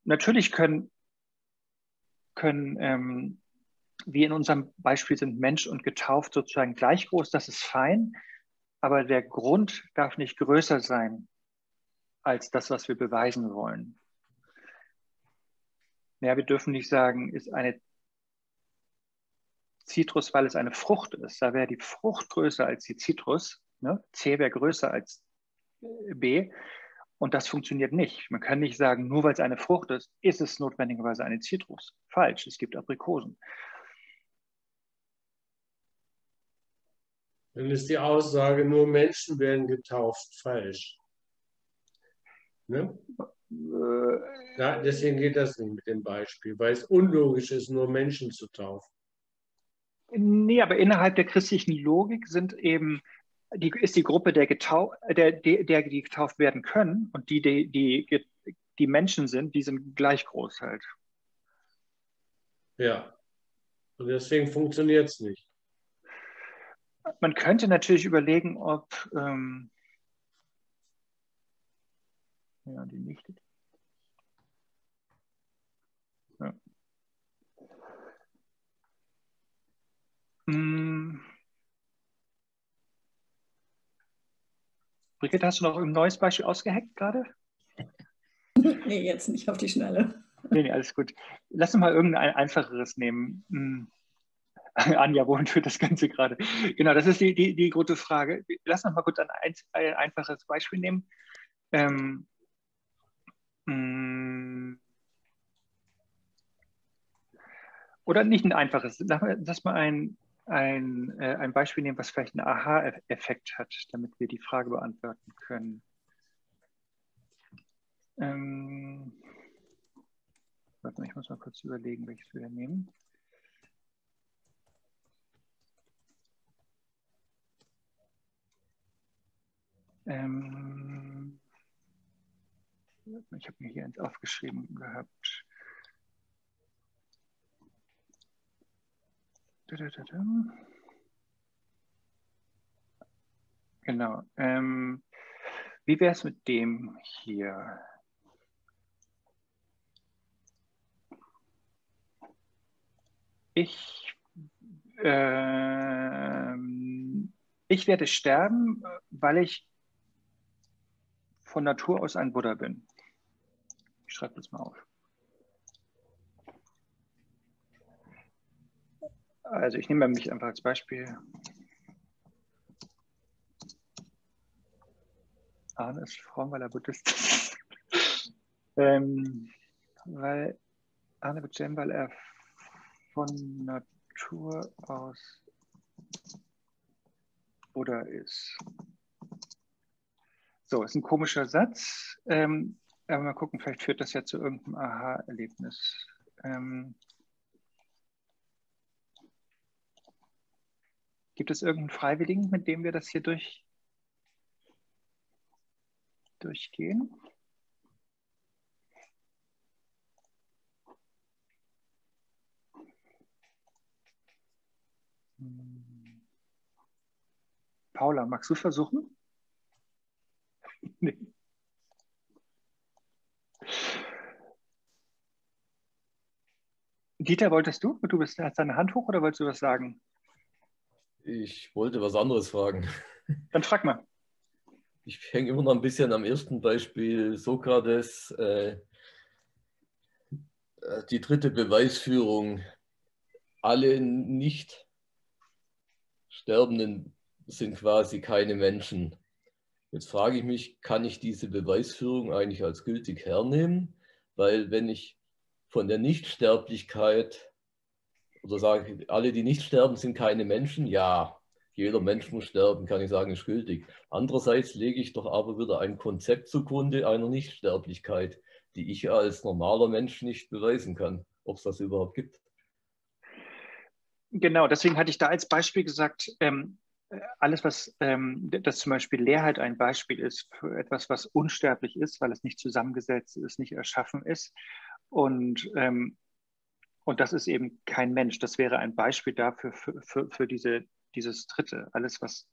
Natürlich können können, ähm, wie in unserem Beispiel sind Mensch und getauft sozusagen gleich groß, das ist fein, aber der Grund darf nicht größer sein als das, was wir beweisen wollen. Ja, wir dürfen nicht sagen, ist eine Zitrus, weil es eine Frucht ist. Da wäre die Frucht größer als die Zitrus. Ne? C wäre größer als B. Und das funktioniert nicht. Man kann nicht sagen, nur weil es eine Frucht ist, ist es notwendigerweise eine Zitrus. Falsch, es gibt Aprikosen. Dann ist die Aussage, nur Menschen werden getauft, falsch. Ne? Äh, ja, deswegen geht das nicht mit dem Beispiel, weil es unlogisch ist, nur Menschen zu taufen. Nee, aber innerhalb der christlichen Logik sind eben die, ist die Gruppe der, getau der, der, der, die getauft werden können und die, die, die, die Menschen sind, die sind gleich groß halt. Ja. Und deswegen funktioniert es nicht. Man könnte natürlich überlegen, ob ähm, ja, die nicht. Hm. Brigitte, hast du noch ein neues Beispiel ausgeheckt gerade? [LAUGHS] nee, jetzt nicht auf die Schnelle. Nee, nee, alles gut. Lass uns mal irgendein einfacheres nehmen. Hm. [LAUGHS] Anja, wohin führt das Ganze gerade? Genau, das ist die, die, die gute Frage. Lass uns mal kurz ein, ein einfaches Beispiel nehmen. Ähm, hm. oder nicht ein einfaches. Lass mal ein ein, äh, ein Beispiel nehmen, was vielleicht einen Aha-Effekt hat, damit wir die Frage beantworten können. Ähm, warte ich muss mal kurz überlegen, welches wir nehmen. Ähm, ich habe mir hier eins aufgeschrieben gehabt. Genau. Ähm, wie wäre es mit dem hier? Ich, äh, ich werde sterben, weil ich von Natur aus ein Buddha bin. Ich schreibe das mal auf. Also ich nehme mich einfach als Beispiel. Arne ist fromm, weil er Buddhist ist. [LAUGHS] ähm, weil Arne wird weil er von Natur aus Buddha ist. So, ist ein komischer Satz. Ähm, aber mal gucken, vielleicht führt das ja zu irgendeinem Aha-Erlebnis. Ähm, gibt es irgendeinen Freiwilligen, mit dem wir das hier durch, durchgehen? Hm. Paula, magst du versuchen? [LAUGHS] nee. Dieter, wolltest du? Du bist, hast deine Hand hoch oder wolltest du was sagen? Ich wollte was anderes fragen. Dann frag mal. Ich hänge immer noch ein bisschen am ersten Beispiel Sokrates. Äh, äh die dritte Beweisführung. Alle nicht Sterbenden sind quasi keine Menschen. Jetzt frage ich mich, kann ich diese Beweisführung eigentlich als gültig hernehmen? Weil wenn ich von der Nichtsterblichkeit oder sage ich, alle, die nicht sterben, sind keine Menschen, ja, jeder Mensch muss sterben, kann ich sagen, ist gültig. Andererseits lege ich doch aber wieder ein Konzept zugrunde einer Nichtsterblichkeit, die ich als normaler Mensch nicht beweisen kann, ob es das überhaupt gibt. Genau, deswegen hatte ich da als Beispiel gesagt, ähm, alles, was, ähm, das zum Beispiel Leerheit ein Beispiel ist für etwas, was unsterblich ist, weil es nicht zusammengesetzt ist, nicht erschaffen ist. Und, ähm, und das ist eben kein Mensch. Das wäre ein Beispiel dafür, für, für, für diese, dieses Dritte. Alles, was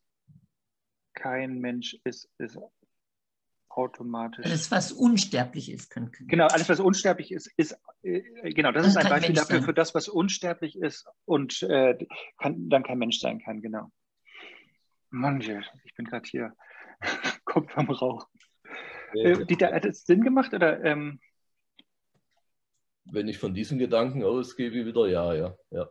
kein Mensch ist, ist automatisch. Alles, was unsterblich ist, kann. Genau, alles, was unsterblich ist, ist äh, genau, das ist ein Beispiel Mensch dafür, sein. für das, was unsterblich ist und äh, kann, dann kein Mensch sein kann, genau. Mann, ich bin gerade hier [LAUGHS] Kopf am Rauch. Äh, Dieter, hat es Sinn gemacht oder? Ähm? Wenn ich von diesen Gedanken ausgehe, wieder ja, ja, ja.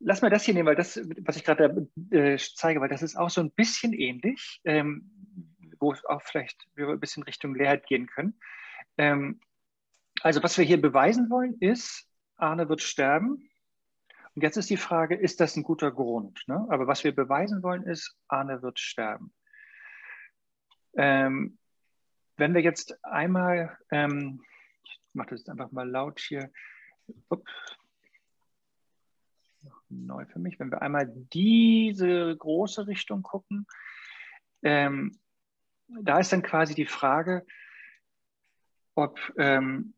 Lass mal das hier nehmen, weil das, was ich gerade äh, zeige, weil das ist auch so ein bisschen ähnlich, ähm, wo auch vielleicht wir ein bisschen Richtung Leerheit gehen können. Ähm, also was wir hier beweisen wollen ist, Arne wird sterben und jetzt ist die Frage, ist das ein guter Grund? Ne? Aber was wir beweisen wollen, ist, Arne wird sterben. Ähm, wenn wir jetzt einmal, ähm, ich mache das jetzt einfach mal laut hier, upp, neu für mich, wenn wir einmal diese große Richtung gucken, ähm, da ist dann quasi die Frage, ob ähm,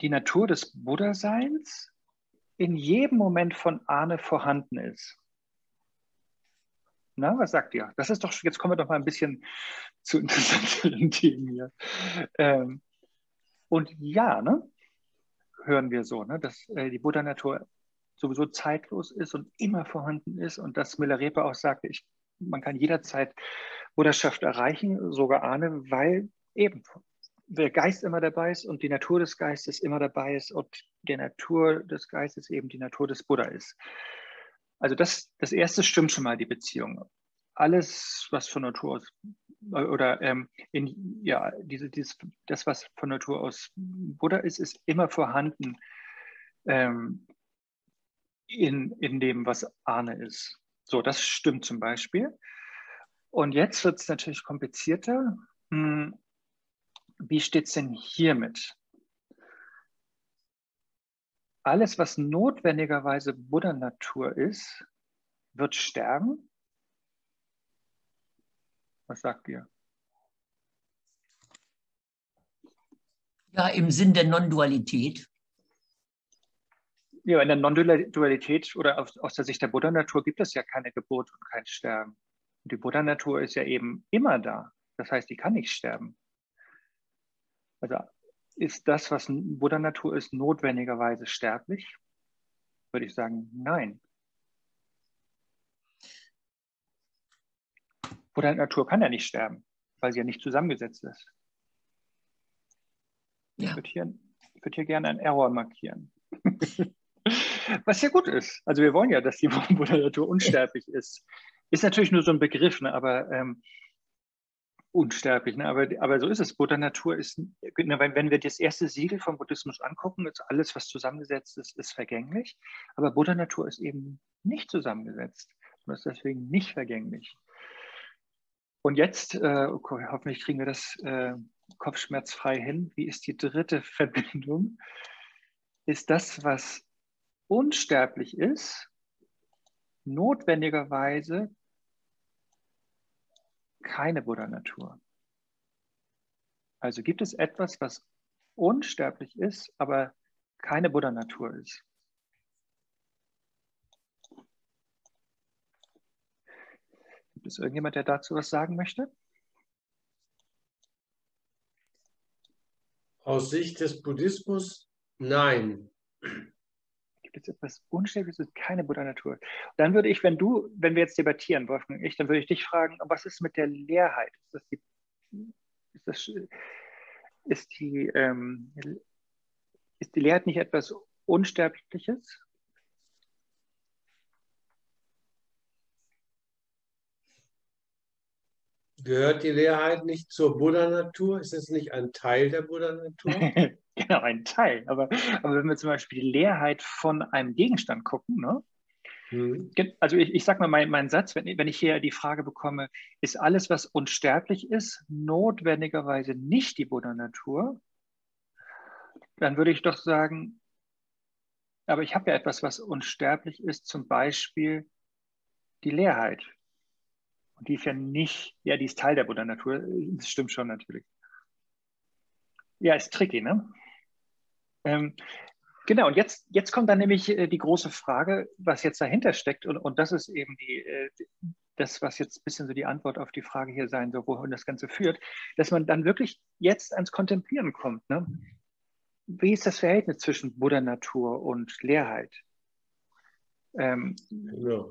die Natur des Buddha-Seins in jedem Moment von Ahne vorhanden ist. Na, was sagt ihr? Das ist doch, jetzt kommen wir doch mal ein bisschen zu [LAUGHS] interessanteren Themen hier. Ähm, und ja, ne, hören wir so, ne, dass äh, die Buddha-Natur sowieso zeitlos ist und immer vorhanden ist und dass Milarepa auch sagte, ich, man kann jederzeit Buddhaschaft erreichen, sogar Ahne, weil eben der Geist immer dabei ist und die Natur des Geistes immer dabei ist und der Natur des Geistes eben die Natur des Buddha ist. Also das, das erste stimmt schon mal, die Beziehung. Alles, was von Natur aus oder ähm, in, ja, diese, dieses, das, was von Natur aus Buddha ist, ist immer vorhanden ähm, in, in dem, was Ahne ist. So, das stimmt zum Beispiel. Und jetzt wird es natürlich komplizierter. Hm, wie steht es denn hiermit? Alles, was notwendigerweise Buddha-Natur ist, wird sterben? Was sagt ihr? Ja, im Sinn der Non-Dualität. Ja, in der Non-Dualität oder aus, aus der Sicht der Buddha-Natur gibt es ja keine Geburt und kein Sterben. Und die Buddha-Natur ist ja eben immer da. Das heißt, die kann nicht sterben. Also ist das, was Buddha-Natur ist, notwendigerweise sterblich? Würde ich sagen, nein. Buddha-Natur kann ja nicht sterben. weil sie ja nicht zusammengesetzt ist. Ja. Ich würde hier, würd hier gerne einen Error markieren. [LAUGHS] Was ja gut ist. Also wir wollen ja, dass die Buddha-Natur unsterblich ist. Ist natürlich nur so ein Begriff, ne? aber ähm, unsterblich. Ne? Aber, aber so ist es. Buddha-Natur ist, ne, wenn wir das erste Siegel vom Buddhismus angucken, ist alles, was zusammengesetzt ist, ist vergänglich. Aber Buddha-Natur ist eben nicht zusammengesetzt und ist deswegen nicht vergänglich. Und jetzt, äh, okay, hoffentlich kriegen wir das äh, kopfschmerzfrei hin. Wie ist die dritte [LAUGHS] Verbindung? Ist das, was unsterblich ist, notwendigerweise keine Buddha-Natur. Also gibt es etwas, was unsterblich ist, aber keine Buddha-Natur ist. Gibt es irgendjemand, der dazu was sagen möchte? Aus Sicht des Buddhismus nein gibt es etwas Unsterbliches, ist keine Buddha-Natur. Dann würde ich, wenn du, wenn wir jetzt debattieren, Wolfgang ich, dann würde ich dich fragen, was ist mit der Leerheit? Ist das die, ist das, ist die, ähm, ist die Leerheit nicht etwas Unsterbliches? Gehört die Leerheit nicht zur Buddha-Natur? Ist es nicht ein Teil der Buddha-Natur? [LAUGHS] genau, ein Teil. Aber, aber wenn wir zum Beispiel die Leerheit von einem Gegenstand gucken, ne? Mhm. Also ich, ich sage mal meinen mein Satz, wenn, wenn ich hier die Frage bekomme, ist alles, was unsterblich ist, notwendigerweise nicht die Buddha-Natur, dann würde ich doch sagen, aber ich habe ja etwas, was unsterblich ist, zum Beispiel die Leerheit. Die ist ja nicht, ja, die ist Teil der Buddha-Natur. Das stimmt schon natürlich. Ja, ist tricky, ne? Ähm, genau, und jetzt, jetzt kommt dann nämlich äh, die große Frage, was jetzt dahinter steckt. Und, und das ist eben die, äh, das, was jetzt ein bisschen so die Antwort auf die Frage hier sein soll, wohin das Ganze führt, dass man dann wirklich jetzt ans Kontemplieren kommt. Ne? Wie ist das Verhältnis zwischen Buddha-Natur und Leerheit? Ähm, ja.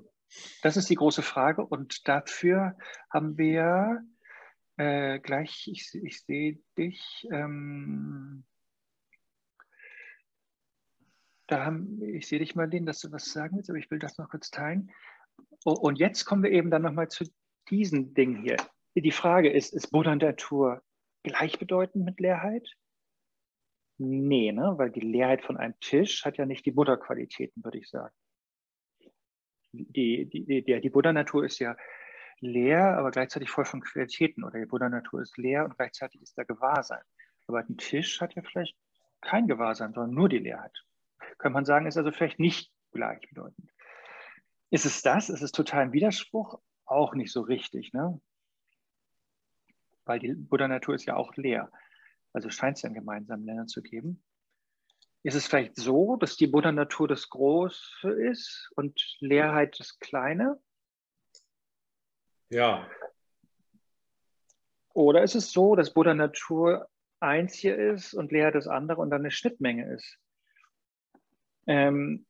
Das ist die große Frage und dafür haben wir äh, gleich, ich, ich sehe dich, ähm, da haben, ich sehe dich, Marlene, dass du was sagen willst, aber ich will das noch kurz teilen. Und jetzt kommen wir eben dann nochmal zu diesen Dingen hier. Die Frage ist, ist Buddha-Natur gleichbedeutend mit Leerheit? Nee, ne? weil die Leerheit von einem Tisch hat ja nicht die Buddha-Qualitäten, würde ich sagen die, die, die, die Buddha-Natur ist ja leer, aber gleichzeitig voll von Qualitäten. Oder die Buddha-Natur ist leer und gleichzeitig ist da Gewahrsein. Aber ein Tisch hat ja vielleicht kein Gewahrsein, sondern nur die Leerheit. Könnte man sagen, ist also vielleicht nicht gleichbedeutend. Ist es das? Ist es total ein Widerspruch? Auch nicht so richtig, ne? Weil die Buddha-Natur ist ja auch leer. Also scheint es ja einen gemeinsamen Nenner zu geben. Ist es vielleicht so, dass die Buddha-Natur das Große ist und Leerheit das Kleine? Ja. Oder ist es so, dass Buddha-Natur eins hier ist und Leerheit das andere und dann eine Schnittmenge ist? Ähm,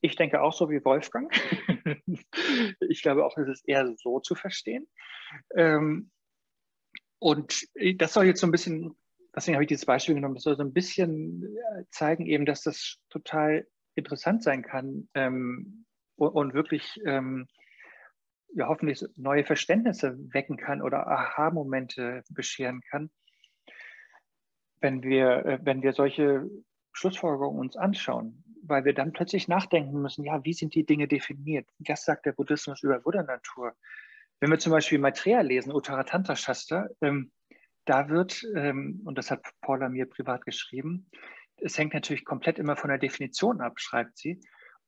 ich denke auch so wie Wolfgang. [LAUGHS] ich glaube auch, es ist eher so zu verstehen. Ähm, und das soll jetzt so ein bisschen deswegen habe ich dieses Beispiel genommen, das soll so ein bisschen äh, zeigen, eben, dass das total interessant sein kann ähm, und, und, wirklich ähm, ja, hoffentlich neue Verständnisse wecken kann oder Aha-Momente bescheren kann, wenn wir, äh, wenn wir solche Schlussfolgerungen uns anschauen, weil wir dann plötzlich nachdenken müssen, ja, wie sind die Dinge definiert? Was sagt der Buddhismus über Buddha-Natur? Wenn wir zum Beispiel Maitreya lesen, Uttara Tantra Shastra, ähm, da wird, ähm, und das hat Paula mir privat geschrieben, es hängt natürlich komplett immer von der Definition ab, schreibt sie.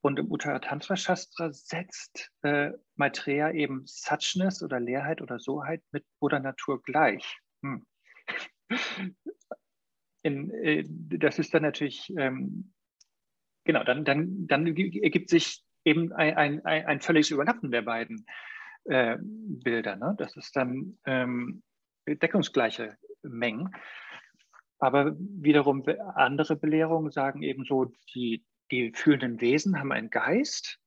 Und im Uttara Tantra Shastra setzt äh, Maitreya eben Suchness oder Leerheit oder Soheit mit Buddha Natur gleich. Hm. [LAUGHS] In, äh, das ist dann natürlich, ähm, genau, dann, dann, dann ergibt sich eben ein, ein, ein völliges Überlappen der beiden äh, Bilder. Ne? Das ist dann ähm, deckungsgleiche Mengen. Aber wiederum andere Belehrungen sagen eben so, die, die fühlenden Wesen haben einen Geist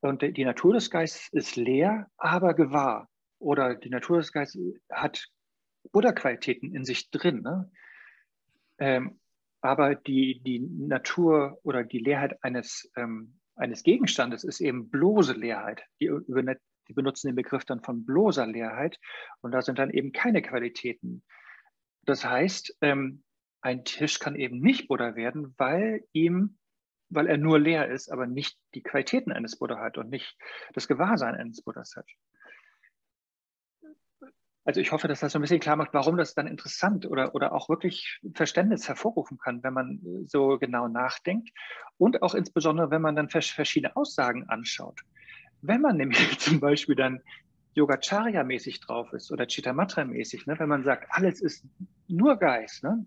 und die Natur des Geistes ist leer, aber gewahr. Oder die Natur des Geistes hat Buddha-Qualitäten in sich drin. Ne? Ähm, aber die, die Natur oder die Leerheit eines, ähm, eines Gegenstandes ist eben bloße Leerheit. Die, die, benutzen den Begriff dann von bloßer Leerheit und da sind dann eben keine Qualitäten. Das heißt, ähm, ein Tisch kann eben nicht Buddha werden, weil ihm, weil er nur leer ist, aber nicht die Qualitäten eines Buddha hat und nicht das Gewahrsein eines Buddhas hat. Also ich hoffe, dass das so ein bisschen klar macht, warum das dann interessant oder, oder auch wirklich Verständnis hervorrufen kann, wenn man so genau nachdenkt und auch insbesondere, wenn man dann verschiedene Aussagen anschaut. Wenn man nämlich [LAUGHS] zum Beispiel dann Yogacharya-mäßig drauf ist oder Chittamatra-mäßig, ne, wenn man sagt, alles ist nur Geist. Ne?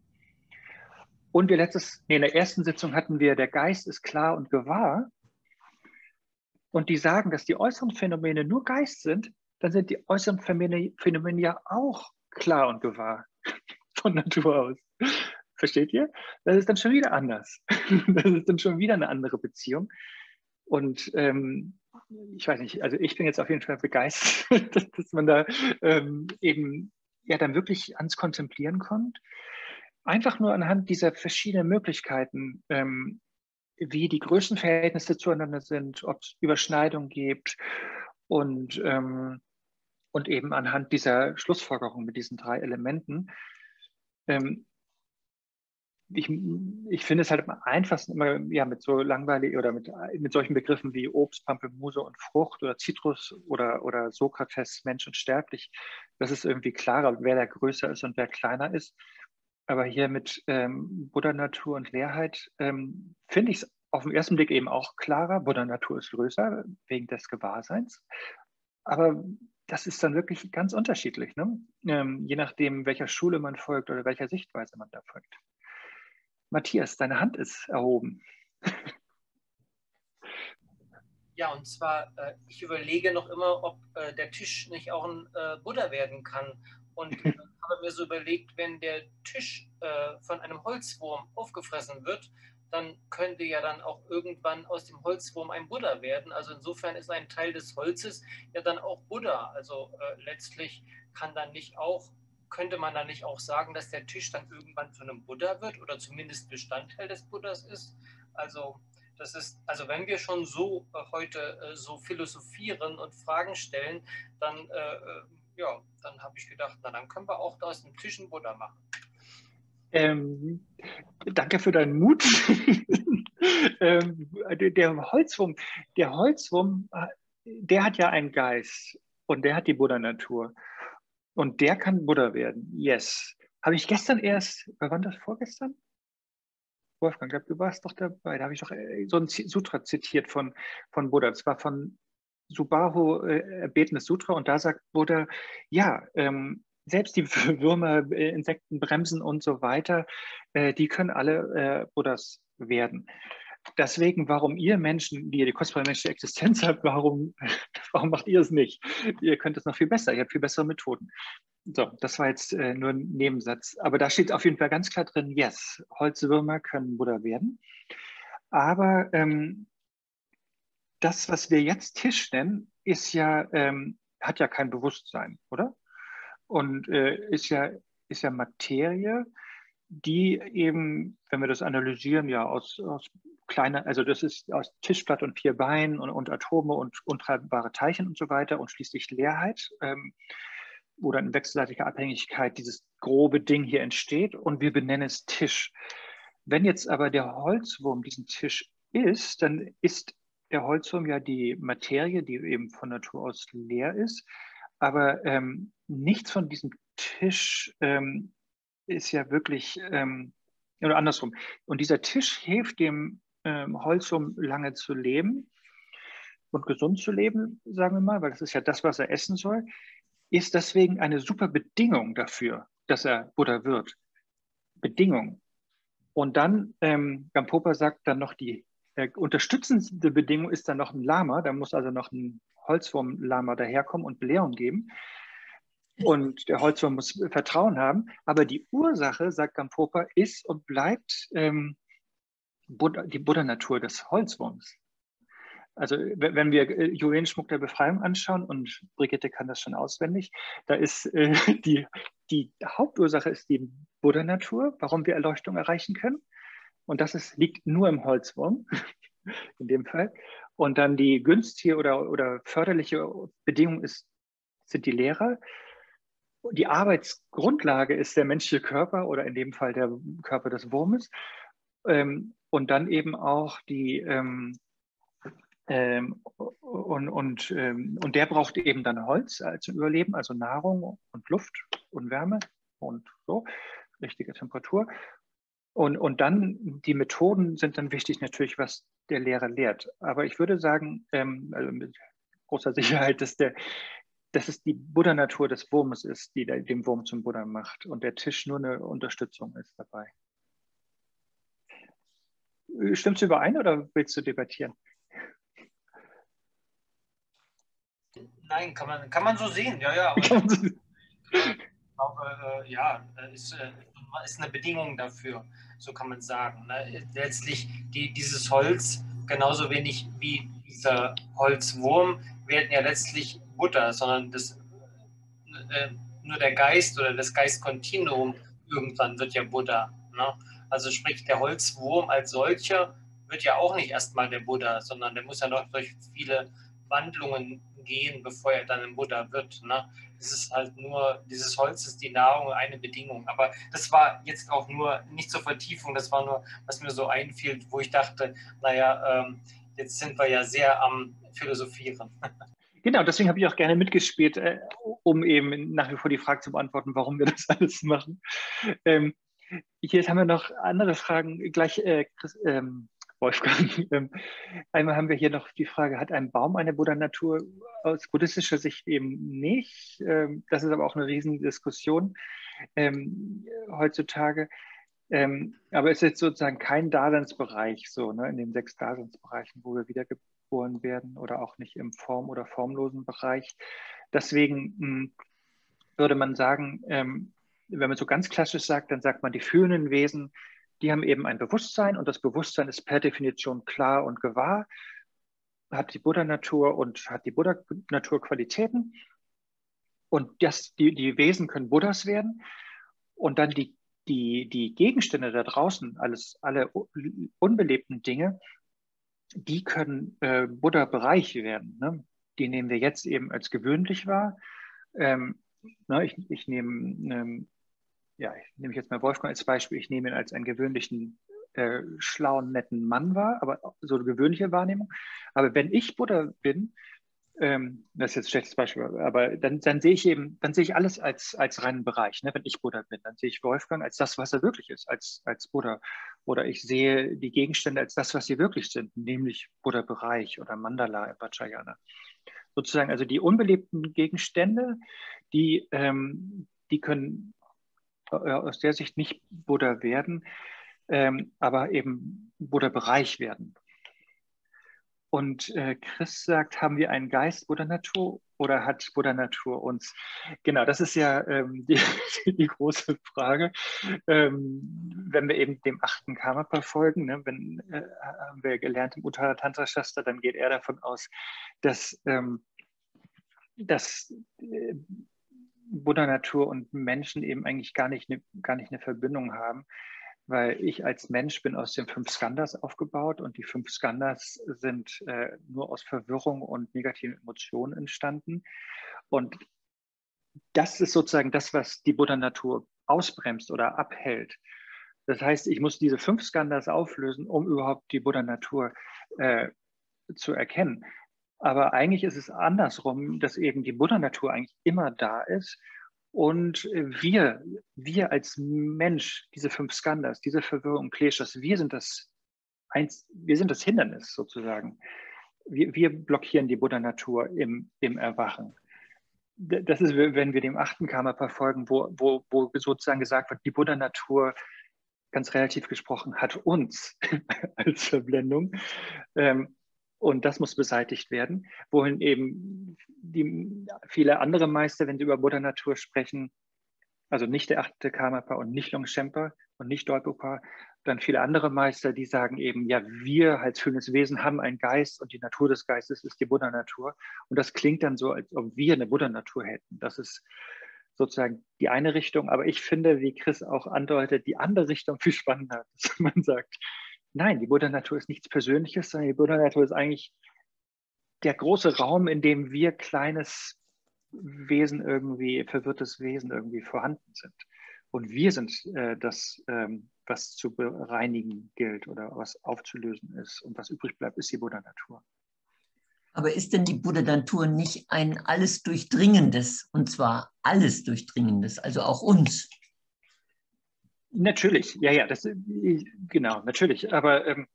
Und wir letztes, nee, in der ersten Sitzung hatten wir, der Geist ist klar und gewahr. Und die sagen, dass die äußeren Phänomene nur Geist sind, dann sind die äußeren Phänomene, Phänomene ja auch klar und gewahr [LAUGHS] von Natur aus. Versteht ihr? Das ist dann schon wieder anders. [LAUGHS] Das ist dann schon wieder eine andere Beziehung. Und ähm, ich weiß nicht, also ich bin jetzt auf jeden Fall begeistert, [LAUGHS] dass man da ähm, eben ja dann wirklich ans Kontemplieren kommt. Einfach nur anhand dieser verschiedenen Möglichkeiten, ähm, wie die Größenverhältnisse zueinander sind, ob es Überschneidungen gibt und ähm, und eben anhand dieser Schlussfolgerung mit diesen drei Elementen. Ich, ich finde es halt am einfachsten immer ja, mit so langweilig oder mit, mit solchen Begriffen wie Obst, Pampelmuse und Frucht oder Zitrus oder, oder Sokrates, Mensch und Sterblich. Das ist irgendwie klarer, wer da größer ist und wer kleiner ist. Aber hier mit ähm, Buddha-Natur und Leerheit ähm, finde ich es auf den ersten Blick eben auch klarer. Buddha-Natur ist größer wegen des Gewahrseins. Aber das ist dann wirklich ganz unterschiedlich, ne? ähm, je nachdem, welcher Schule man folgt oder welcher Sichtweise man da folgt. Matthias, deine Hand ist erhoben. Ja, und zwar, äh, ich überlege noch immer, ob äh, der Tisch nicht auch ein äh, Buddha werden kann. Und äh, [LAUGHS] habe mir so überlegt, wenn der Tisch äh, von einem Holzwurm aufgefressen wird, dann könnte ja dann auch irgendwann aus dem Holzwurm ein Buddha werden. Also insofern ist ein Teil des Holzes ja dann auch Buddha. Also äh, letztlich kann dann nicht auch, könnte man dann nicht auch sagen, dass der Tisch dann irgendwann zu einem Buddha wird oder zumindest Bestandteil des Buddhas ist. Also das ist, also wenn wir schon so äh, heute äh, so philosophieren und Fragen stellen, dann äh, äh, ja, dann habe ich gedacht, na dann können wir auch aus dem Tisch einen Buddha machen. Ähm, danke für deinen Mut. [LAUGHS] ähm, der Holzwurm, der Holzwurm, der hat ja einen Geist und der hat die Buddha-Natur. Und der kann Buddha werden. Yes. Habe ich gestern erst, wann das vorgestern? Wolfgang, glaub, du warst doch dabei. Da habe ich doch äh, so ein Sutra zitiert von, von Buddha. Das war von Subahu äh, erbetenes Sutra und da sagt Buddha, ja, ähm, selbst die [LAUGHS] Würmer, äh, Insekten, Bremsen und so weiter, äh, die können alle äh, Buddhas werden. Deswegen, warum ihr Menschen, die ihr die kostbare menschliche Existenz habt, warum, [LAUGHS] warum macht ihr es nicht? Ihr könnt es noch viel besser, ihr habt viel bessere Methoden. So, das war jetzt äh, nur ein Nebensatz. Aber da steht auf jeden Fall ganz klar drin, yes, Holzwürmer können Buddha werden. Aber ähm, das, was wir jetzt Tisch nennen, ist ja, ähm, hat ja kein Bewusstsein, oder? und äh, ist, ja, ist ja Materie, die eben, wenn wir das analysieren, ja aus, aus kleiner, also das ist aus Tischblatt und vier Beinen und, und Atome und untreibbare Teilchen und so weiter und schließlich Leerheit, ähm, dann in wechselseitiger Abhängigkeit dieses grobe Ding hier entsteht und wir benennen es Tisch. Wenn jetzt aber der Holzwurm diesen Tisch ist, dann ist der Holzwurm ja die Materie, die eben von Natur aus leer ist. Aber ähm, nichts von diesem Tisch ähm, ist ja wirklich, ähm, oder andersrum. Und dieser Tisch hilft dem ähm, Holzum lange zu leben und gesund zu leben, sagen wir mal, weil das ist ja das, was er essen soll, ist deswegen eine super Bedingung dafür, dass er Buddha wird. Bedingung. Und dann, ähm, Gampopa sagt dann noch, die äh, unterstützende Bedingung ist dann noch ein Lama, da muss also noch ein Holzwurm-Lama daherkommen und Belehrung geben. Und der Holzwurm muss Vertrauen haben. Aber die Ursache, sagt Gampopa, ist und bleibt ähm, Buddha, die Buddha-Natur des Holzwurms. Also wenn wir äh, Juwelenschmuck der Befreiung anschauen, und Brigitte kann das schon auswendig, da ist äh, [LAUGHS] die, die Hauptursache ist die Buddha-Natur, warum wir Erleuchtung erreichen können. Und das ist, liegt nur im Holzwurm, [LAUGHS] in dem Fall. Und dann die günstige oder, oder förderliche Bedingung ist, sind die Lehrer. Die Arbeitsgrundlage ist der menschliche Körper oder in dem Fall der Körper des Wurmes. Ähm, und dann eben auch die, ähm, ähm, und, und, ähm, und der braucht eben dann Holz zum Überleben, also Nahrung und Luft und Wärme und so, richtige Temperatur. Und, und dann die Methoden sind dann wichtig natürlich, was der Lehrer lehrt. Aber ich würde sagen, ähm, also mit großer [LAUGHS] Sicherheit, dass, der, dass es die Buddha-Natur des Wurmes ist, die den Wurm zum Buddha macht und der Tisch nur eine Unterstützung ist dabei. Stimmst du überein oder willst du debattieren? Nein, kann man, kann man so sehen, ja, ja. [LAUGHS] ich glaube, äh, ja, ist, äh, ist eine Bedingung dafür, so kann man sagen. Ne? Letztlich die, dieses Holz, genauso wenig wie dieser Holzwurm, werden ja letztlich Butter, sondern das, äh, nur der Geist oder das Geistkontinuum irgendwann wird ja Buddha. Ne? Also sprich, der Holzwurm als solcher wird ja auch nicht erstmal der Buddha, sondern der muss ja noch durch viele Wandlungen gehen, bevor er dann ein Buddha wird. Ne? Es ist halt nur, dieses Holz ist die Nahrung eine Bedingung. Aber das war jetzt auch nur nicht zur Vertiefung, das war nur, was mir so einfiel, wo ich dachte, naja, ähm, jetzt sind wir ja sehr am Philosophieren. [LAUGHS] Genau, deswegen habe ich auch gerne mitgespielt, äh, um eben nach wie vor die Frage zu beantworten, warum wir das [LAUGHS] alles machen. Ähm, hier haben wir noch andere Fragen. Gleich, äh, Chris, ähm, Wolfgang. [LAUGHS] Ähm, einmal haben wir hier noch die Frage, hat ein Baum eine Buddha-Natur? Aus buddhistischer Sicht eben nicht. Ähm, das ist aber auch eine Riesendiskussion ähm, heutzutage. aber es ist sozusagen kein Daseinsbereich, so ne, in den sechs Daseinsbereichen, wo wir wiedergeboren werden oder auch nicht im form- oder formlosen Bereich. Deswegen hm, würde man sagen, wenn man so ganz klassisch sagt, dann sagt man, die fühlenden Wesen die haben eben ein Bewusstsein und das Bewusstsein ist per Definition klar und gewahr, hat die Buddha-Natur und hat die Buddha-Natur Qualitäten. Und das, die, die Wesen können Buddhas werden. Und dann die, die, die Gegenstände da draußen, alles, alle unbelebten Dinge, die können äh, Buddha-Bereich werden. Ne? Die nehmen wir jetzt eben als gewöhnlich wahr. Ähm, ne, ich, ich nehme ähm, ja, ich nehme jetzt mal Wolfgang als Beispiel, ich nehme ihn als einen gewöhnlichen, äh, schlauen, netten Mann wahr, aber so eine gewöhnliche Wahrnehmung. Aber wenn ich Buddha bin, ähm, das ist jetzt ein schlechtes Beispiel, aber dann, dann sehe ich eben, dann sehe ich alles als, als reinen Bereich. Ne? Wenn ich Buddha bin, dann sehe ich Wolfgang als das, was er wirklich ist, als, als Buddha. Oder ich sehe die Gegenstände als das, was sie wirklich sind, nämlich Buddha-Bereich oder Mandala im Vajrayana. Sozusagen, also die unbelebten Gegenstände, die, ähm, die können aus der Sicht nicht Buddha werden, ähm, aber eben Buddha-Bereich werden. Und äh, Chris sagt, haben wir einen Geist Buddha-Natur oder hat Buddha-Natur uns? Genau, das ist ja ähm, [LAUGHS] die, die, große Frage. Ähm, wenn wir eben dem achten Karma folgen, ne, wenn, äh, haben wir gelernt im Uttara Tantra Shastra, dann geht er davon aus, dass, ähm, dass äh, Buddha-Natur und Menschen eben eigentlich gar nicht, eine, gar nicht eine Verbindung haben, weil ich als Mensch bin aus den fünf Skandhas aufgebaut und die fünf Skandhas sind äh, nur aus Verwirrung und negativen Emotionen entstanden. Und das ist sozusagen das, was die Buddha-Natur ausbremst oder abhält. Das heißt, ich muss diese fünf Skandhas auflösen, um überhaupt die Buddha-Natur äh, zu erkennen. Aber eigentlich ist es andersrum, dass eben die Buddha-Natur eigentlich immer da ist und wir, wir als Mensch, diese fünf Skandhas, diese Verwirrung, Kleshas, wir sind das, eins, wir sind das Hindernis sozusagen. Wir, wir blockieren die Buddha-Natur im, im Erwachen. Das ist, wenn wir dem achten Karma verfolgen, wo, wo, wo sozusagen gesagt wird, die Buddha-Natur ganz relativ gesprochen, hat uns [LAUGHS] als Verblendung. Ähm, und das muss beseitigt werden, wohin eben die, viele andere Meister, wenn sie über Buddha Natur sprechen, also nicht der achte Karmapa und nicht Longchenpa und nicht Dolpopa, dann viele andere Meister, die sagen eben, ja, wir als fühlendes Wesen haben einen Geist und die Natur des Geistes ist die Buddha-Natur. Und das klingt dann so, als ob wir eine Buddha-Natur hätten. Das ist sozusagen die eine Richtung. Aber ich finde, wie Chris auch andeutet, die andere Richtung viel spannender, [LAUGHS] dass man sagt, nein, die Buddha-Natur ist nichts Persönliches, sondern die Buddha-Natur ist eigentlich der große Raum, in dem wir kleines Wesen irgendwie, verwirrtes Wesen irgendwie vorhanden sind. Und wir sind äh, das, ähm, was zu bereinigen gilt oder was aufzulösen ist. Und was übrig bleibt, ist die Buddha-Natur. Aber ist denn die Buddha-Natur nicht ein alles Durchdringendes, und zwar alles Durchdringendes, also auch uns? Natürlich, ja, ja, das, genau, natürlich. Aber ähm,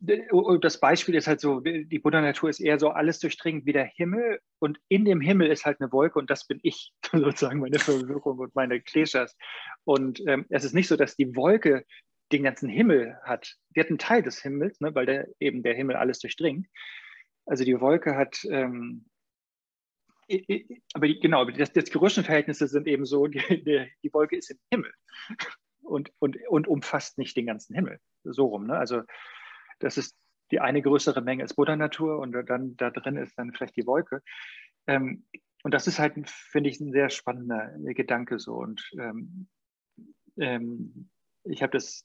das Beispiel ist halt so, die Buddha-Natur ist eher so alles durchdringend wie der Himmel und in dem Himmel ist halt eine Wolke und das bin ich, [LAUGHS] sozusagen meine Verwirrung und meine Kleshas. Und ähm, es ist nicht so, dass die Wolke den ganzen Himmel hat. Die hat einen Teil des Himmels, ne, weil der, eben der Himmel alles durchdringt. Also die Wolke hat, ähm, aber die, genau, das, das Größenverhältnisse sind eben so, die, die, Wolke ist im Himmel und, und, und umfasst nicht den ganzen Himmel. So rum. Ne? Also das ist die eine größere Menge ist Buddha-Natur und dann da drin ist dann vielleicht die Wolke. Ähm, und das ist halt, finde ich, ein sehr spannender Gedanke so. Und ähm, ähm, ich habe das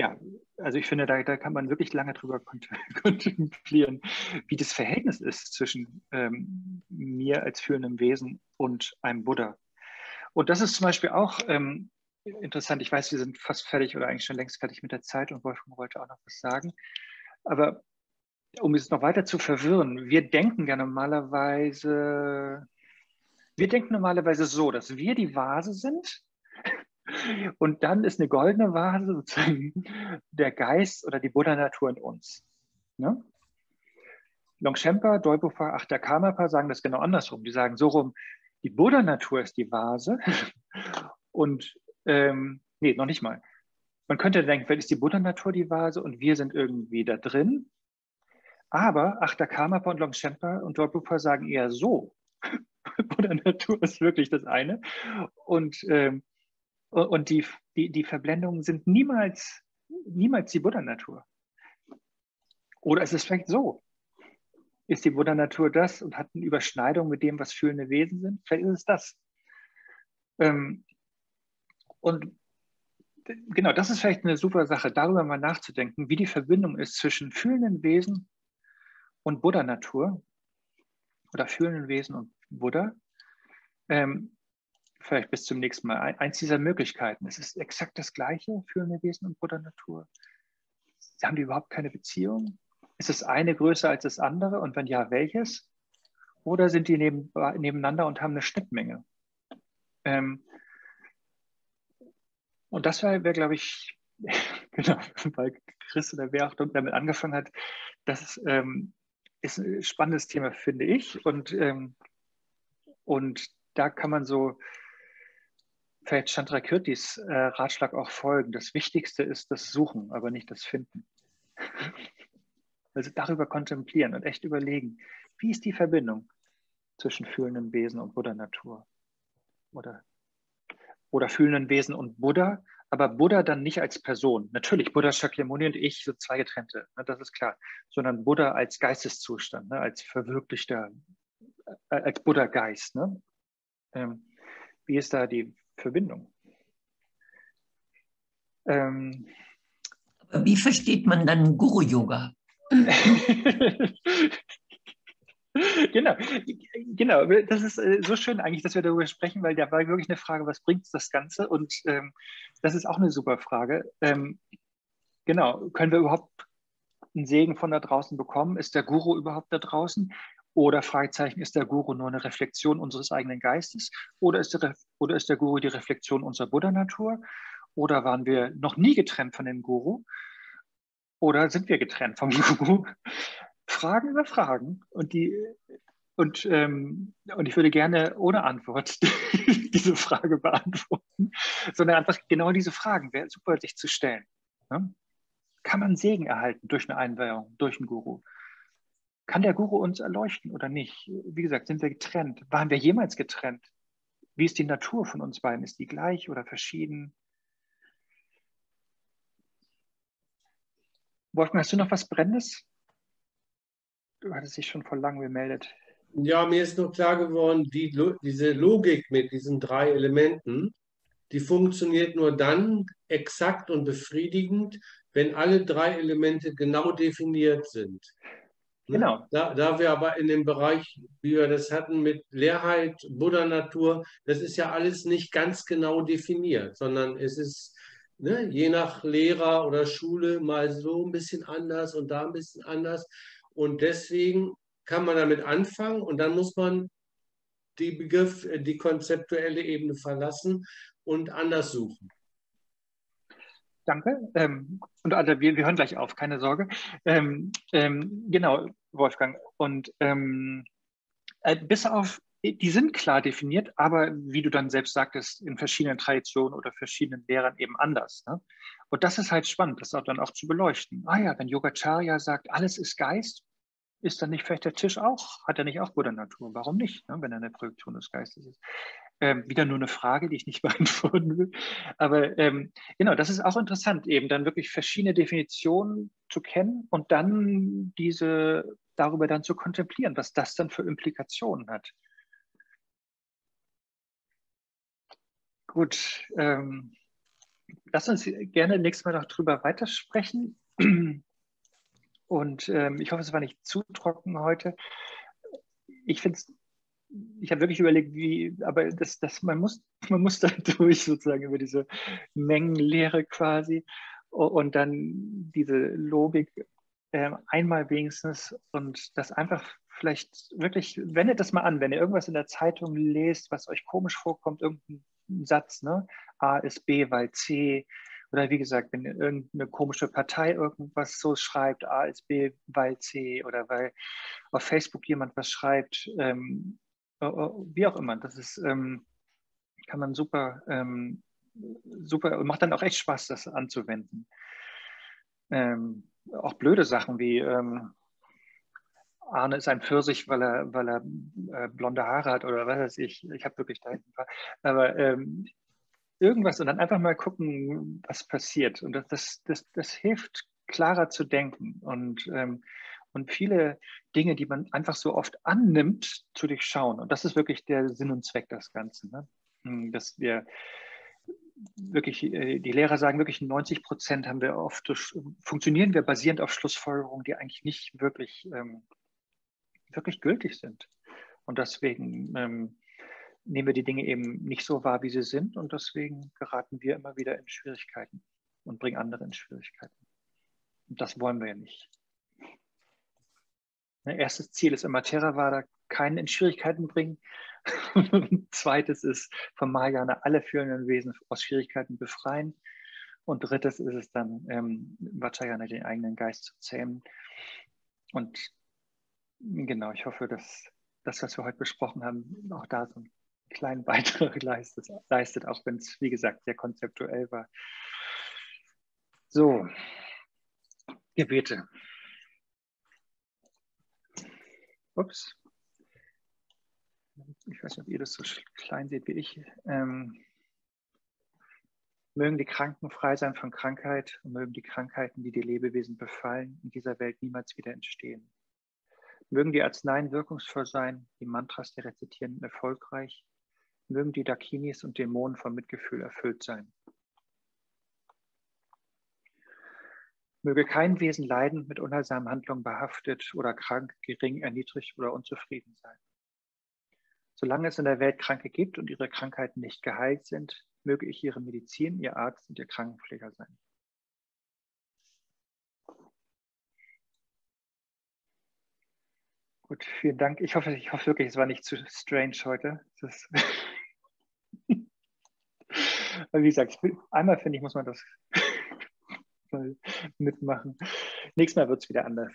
ja, also ich finde, da, da kann man wirklich lange drüber [LAUGHS] kontemplieren, wie das Verhältnis ist zwischen ähm, mir als führendem Wesen und einem Buddha. Und das ist zum Beispiel auch ähm, interessant. Ich weiß, wir sind fast fertig oder eigentlich schon längst fertig mit der Zeit und Wolfgang wollte auch noch was sagen. Aber um es noch weiter zu verwirren, wir denken ja normalerweise, wir denken normalerweise so, dass wir die Vase sind [LAUGHS] und dann ist eine goldene Vase sozusagen der Geist oder die Buddha-Natur in uns. Ne? Longchenpa, Dolpofa, Achterkamapa sagen das genau andersrum. Die sagen so rum, die Buddha-Natur ist die Vase [LAUGHS] und, ähm, nee, noch nicht mal. Man könnte denken, vielleicht ist die Buddha-Natur die Vase und wir sind irgendwie da drin. Aber Achterkamapa und Longchenpa und Dolpofa sagen eher so. [LAUGHS] Buddha-Natur ist wirklich das eine. Und ähm, und die, die, die Verblendungen sind niemals, niemals die Buddha-Natur. Oder ist es vielleicht so? Ist die Buddha-Natur das und hat eine Überschneidung mit dem, was fühlende Wesen sind? Vielleicht ist es das. Ähm, und genau, das ist vielleicht eine super Sache, darüber mal nachzudenken, wie die Verbindung ist zwischen fühlenden Wesen und Buddha-Natur oder fühlenden Wesen und Buddha. Ähm, vielleicht bis zum nächsten Mal. Eins dieser Möglichkeiten. Es ist exakt das Gleiche ein Wesen und Buddha Natur. Haben die überhaupt keine Beziehung? Ist das eine größer als das andere? Und wenn ja, welches? Oder sind die neben, nebeneinander und haben eine Schnittmenge? Ähm, und das wäre, wär, glaube ich, [LAUGHS] genau, weil Chris oder wer auch damit angefangen hat, das ähm, ist ein spannendes Thema, finde ich. Und, ähm, und da kann man so vielleicht Chandrakirtis äh, Ratschlag auch folgen. Das Wichtigste ist das Suchen, aber nicht das Finden. [LAUGHS] also darüber kontemplieren und echt überlegen, wie ist die Verbindung zwischen fühlenden Wesen und Buddha-Natur? Oder, oder fühlenden Wesen und Buddha, aber Buddha dann nicht als Person. Natürlich, Buddha Shakyamuni und ich sind zwei getrennte, ne, das ist klar, sondern Buddha als Geisteszustand, ne, als verwirklichter, äh, als Buddha-Geist. Ne? Ähm, wie ist da die Verbindung. Ähm, wie versteht man dann Guru-Yoga? [LAUGHS] [LAUGHS] genau, genau. Das ist äh, so schön eigentlich, dass wir darüber sprechen, weil da war wirklich eine Frage, was bringt das Ganze? Und ähm, das ist auch eine super Frage. Ähm, genau, können wir überhaupt einen Segen von da draußen bekommen? Ist der Guru überhaupt da draußen? Oder Fragezeichen, ist der Guru nur eine Reflexion unseres eigenen Geistes? Oder ist der, oder ist der Guru die Reflexion unserer Buddha-Natur? Oder waren wir noch nie getrennt von dem Guru? Oder sind wir getrennt vom [LAUGHS] Guru? Fragen über Fragen. Und, die, und, ähm, und ich würde gerne ohne Antwort [LAUGHS] diese Frage beantworten, sondern einfach genau diese Fragen. Wäre super, sich zu stellen. Ne? Kann man Segen erhalten durch eine Einweihung, durch einen Guru? Kann der Guru uns erleuchten oder nicht? Wie gesagt, sind wir getrennt? Waren wir jemals getrennt? Wie ist die Natur von uns beiden? Ist die gleich oder verschieden? Wolfgang, hast du noch was Brennendes? Du hattest dich schon vor langem gemeldet. Ja, mir ist nur klar geworden, die, diese Logik mit diesen drei Elementen, die funktioniert nur dann exakt und befriedigend, wenn alle drei Elemente genau definiert sind. Ne? Genau. Da, da wir aber in dem Bereich, wie wir das hatten mit Leerheit, Buddha-Natur, das ist ja alles nicht ganz genau definiert, sondern es ist ne, je nach Lehrer oder Schule mal so ein bisschen anders und da ein bisschen anders. Und deswegen kann man damit anfangen und dann muss man die Begriff, die konzeptuelle Ebene verlassen und anders suchen. Danke. Ähm, und also wir, wir hören gleich auf, keine Sorge. Ähm, ähm, genau, Wolfgang. Und ähm, äh, bis auf, die sind klar definiert, aber wie du dann selbst sagtest, in verschiedenen Traditionen oder verschiedenen Lehrern eben anders. Ne? Und das ist halt spannend, das auch dann auch zu beleuchten. Ah ja, wenn Yogacharya sagt, alles ist Geist, ist dann nicht vielleicht der Tisch auch, hat er nicht auch Buddha-Natur? Warum nicht, ne, wenn er eine Projektion des Geistes ist? Ähm, wieder nur eine Frage, die ich nicht [LAUGHS] beantworten will. Aber ähm, genau, das ist auch interessant, eben dann wirklich verschiedene Definitionen zu kennen und dann diese darüber dann zu kontemplieren, was das dann für Implikationen hat. Gut, ähm, lass uns gerne nächstes Mal noch drüber weitersprechen. Und ähm, ich hoffe, es war nicht zu trocken heute. Ich finde es, ich habe wirklich überlegt, wie, aber das, das, man, muss, man muss [LAUGHS] da durch sozusagen über diese Mengenlehre quasi und dann diese Logik äh, einmal wenigstens und das einfach vielleicht wirklich, wendet das mal an, wenn ihr irgendwas in der Zeitung lest, was euch komisch vorkommt, irgendein Satz, ne? A ist B, weil C, oder wie gesagt, wenn irgendeine komische Partei irgendwas so schreibt, A ist B, weil C, oder weil auf Facebook jemand was schreibt, ähm, wie auch immer, das ist, ähm, kann man super, ähm, super, macht dann auch echt Spaß, das anzuwenden. Ähm, auch blöde Sachen wie ähm, Arne ist ein Pfirsich, weil er, weil er äh, blonde Haare hat oder was weiß ich. Ich habe wirklich da paar. Aber ähm, irgendwas und dann einfach mal gucken, was passiert. Und das, das, das, das hilft, klarer zu denken und, ähm, und viele Dinge, die man einfach so oft annimmt, zu durchschauen. Und das ist wirklich der Sinn und Zweck des Ganzen. Ne? Hm, dass wir wirklich, äh, die Lehrer sagen wirklich 90 Prozent haben wir oft, funktionieren wir basierend auf Schlussfolgerungen, die eigentlich nicht wirklich, ähm, wirklich gültig sind. Und deswegen ähm, nehmen wir die Dinge eben nicht so wahr, wie sie sind und deswegen geraten wir immer wieder in Schwierigkeiten und bringen andere in Schwierigkeiten. Und das wollen wir ja nicht. Ein erstes Ziel ist immer Theravada, keinen in Schwierigkeiten bringen. [LAUGHS] Zweites ist von Mahayana alle führenden Wesen aus Schwierigkeiten befreien. Und drittes ist es dann, ähm, Vajrayana den eigenen Geist zu zähmen. Und genau, ich hoffe, dass das, was wir heute besprochen haben, auch da so ein kleinen [LAUGHS] Beitrag leistet, leistet auch wenn es, wie gesagt, sehr konzeptuell war. So, Gebete. Ups. Ich weiß nicht, ob ihr das so klein seht wie ich. Ähm, mögen die Kranken frei sein von Krankheit und mögen die Krankheiten, die die Lebewesen befallen, in dieser Welt niemals wieder entstehen. Mögen die Arzneien wirkungsvoll sein, die Mantras der Rezitierenden erfolgreich Mögen die Dakinis und Dämonen von Mitgefühl erfüllt sein. Möge kein Wesen leiden, mit unheilsamen Handlungen behaftet oder krank, gering, erniedrigt oder unzufrieden sein. Solange es in der Welt Kranke gibt und ihre Krankheiten nicht geheilt sind, möge ich ihre Medizin, ihr Arzt und ihr Krankenpfleger sein. Gut, vielen Dank. Ich hoffe, ich hoffe wirklich, es war nicht zu strange heute. [LAUGHS] Wie gesagt, einmal finde ich, muss man das [LAUGHS] mitmachen. Nächstes Mal wird es wieder anders.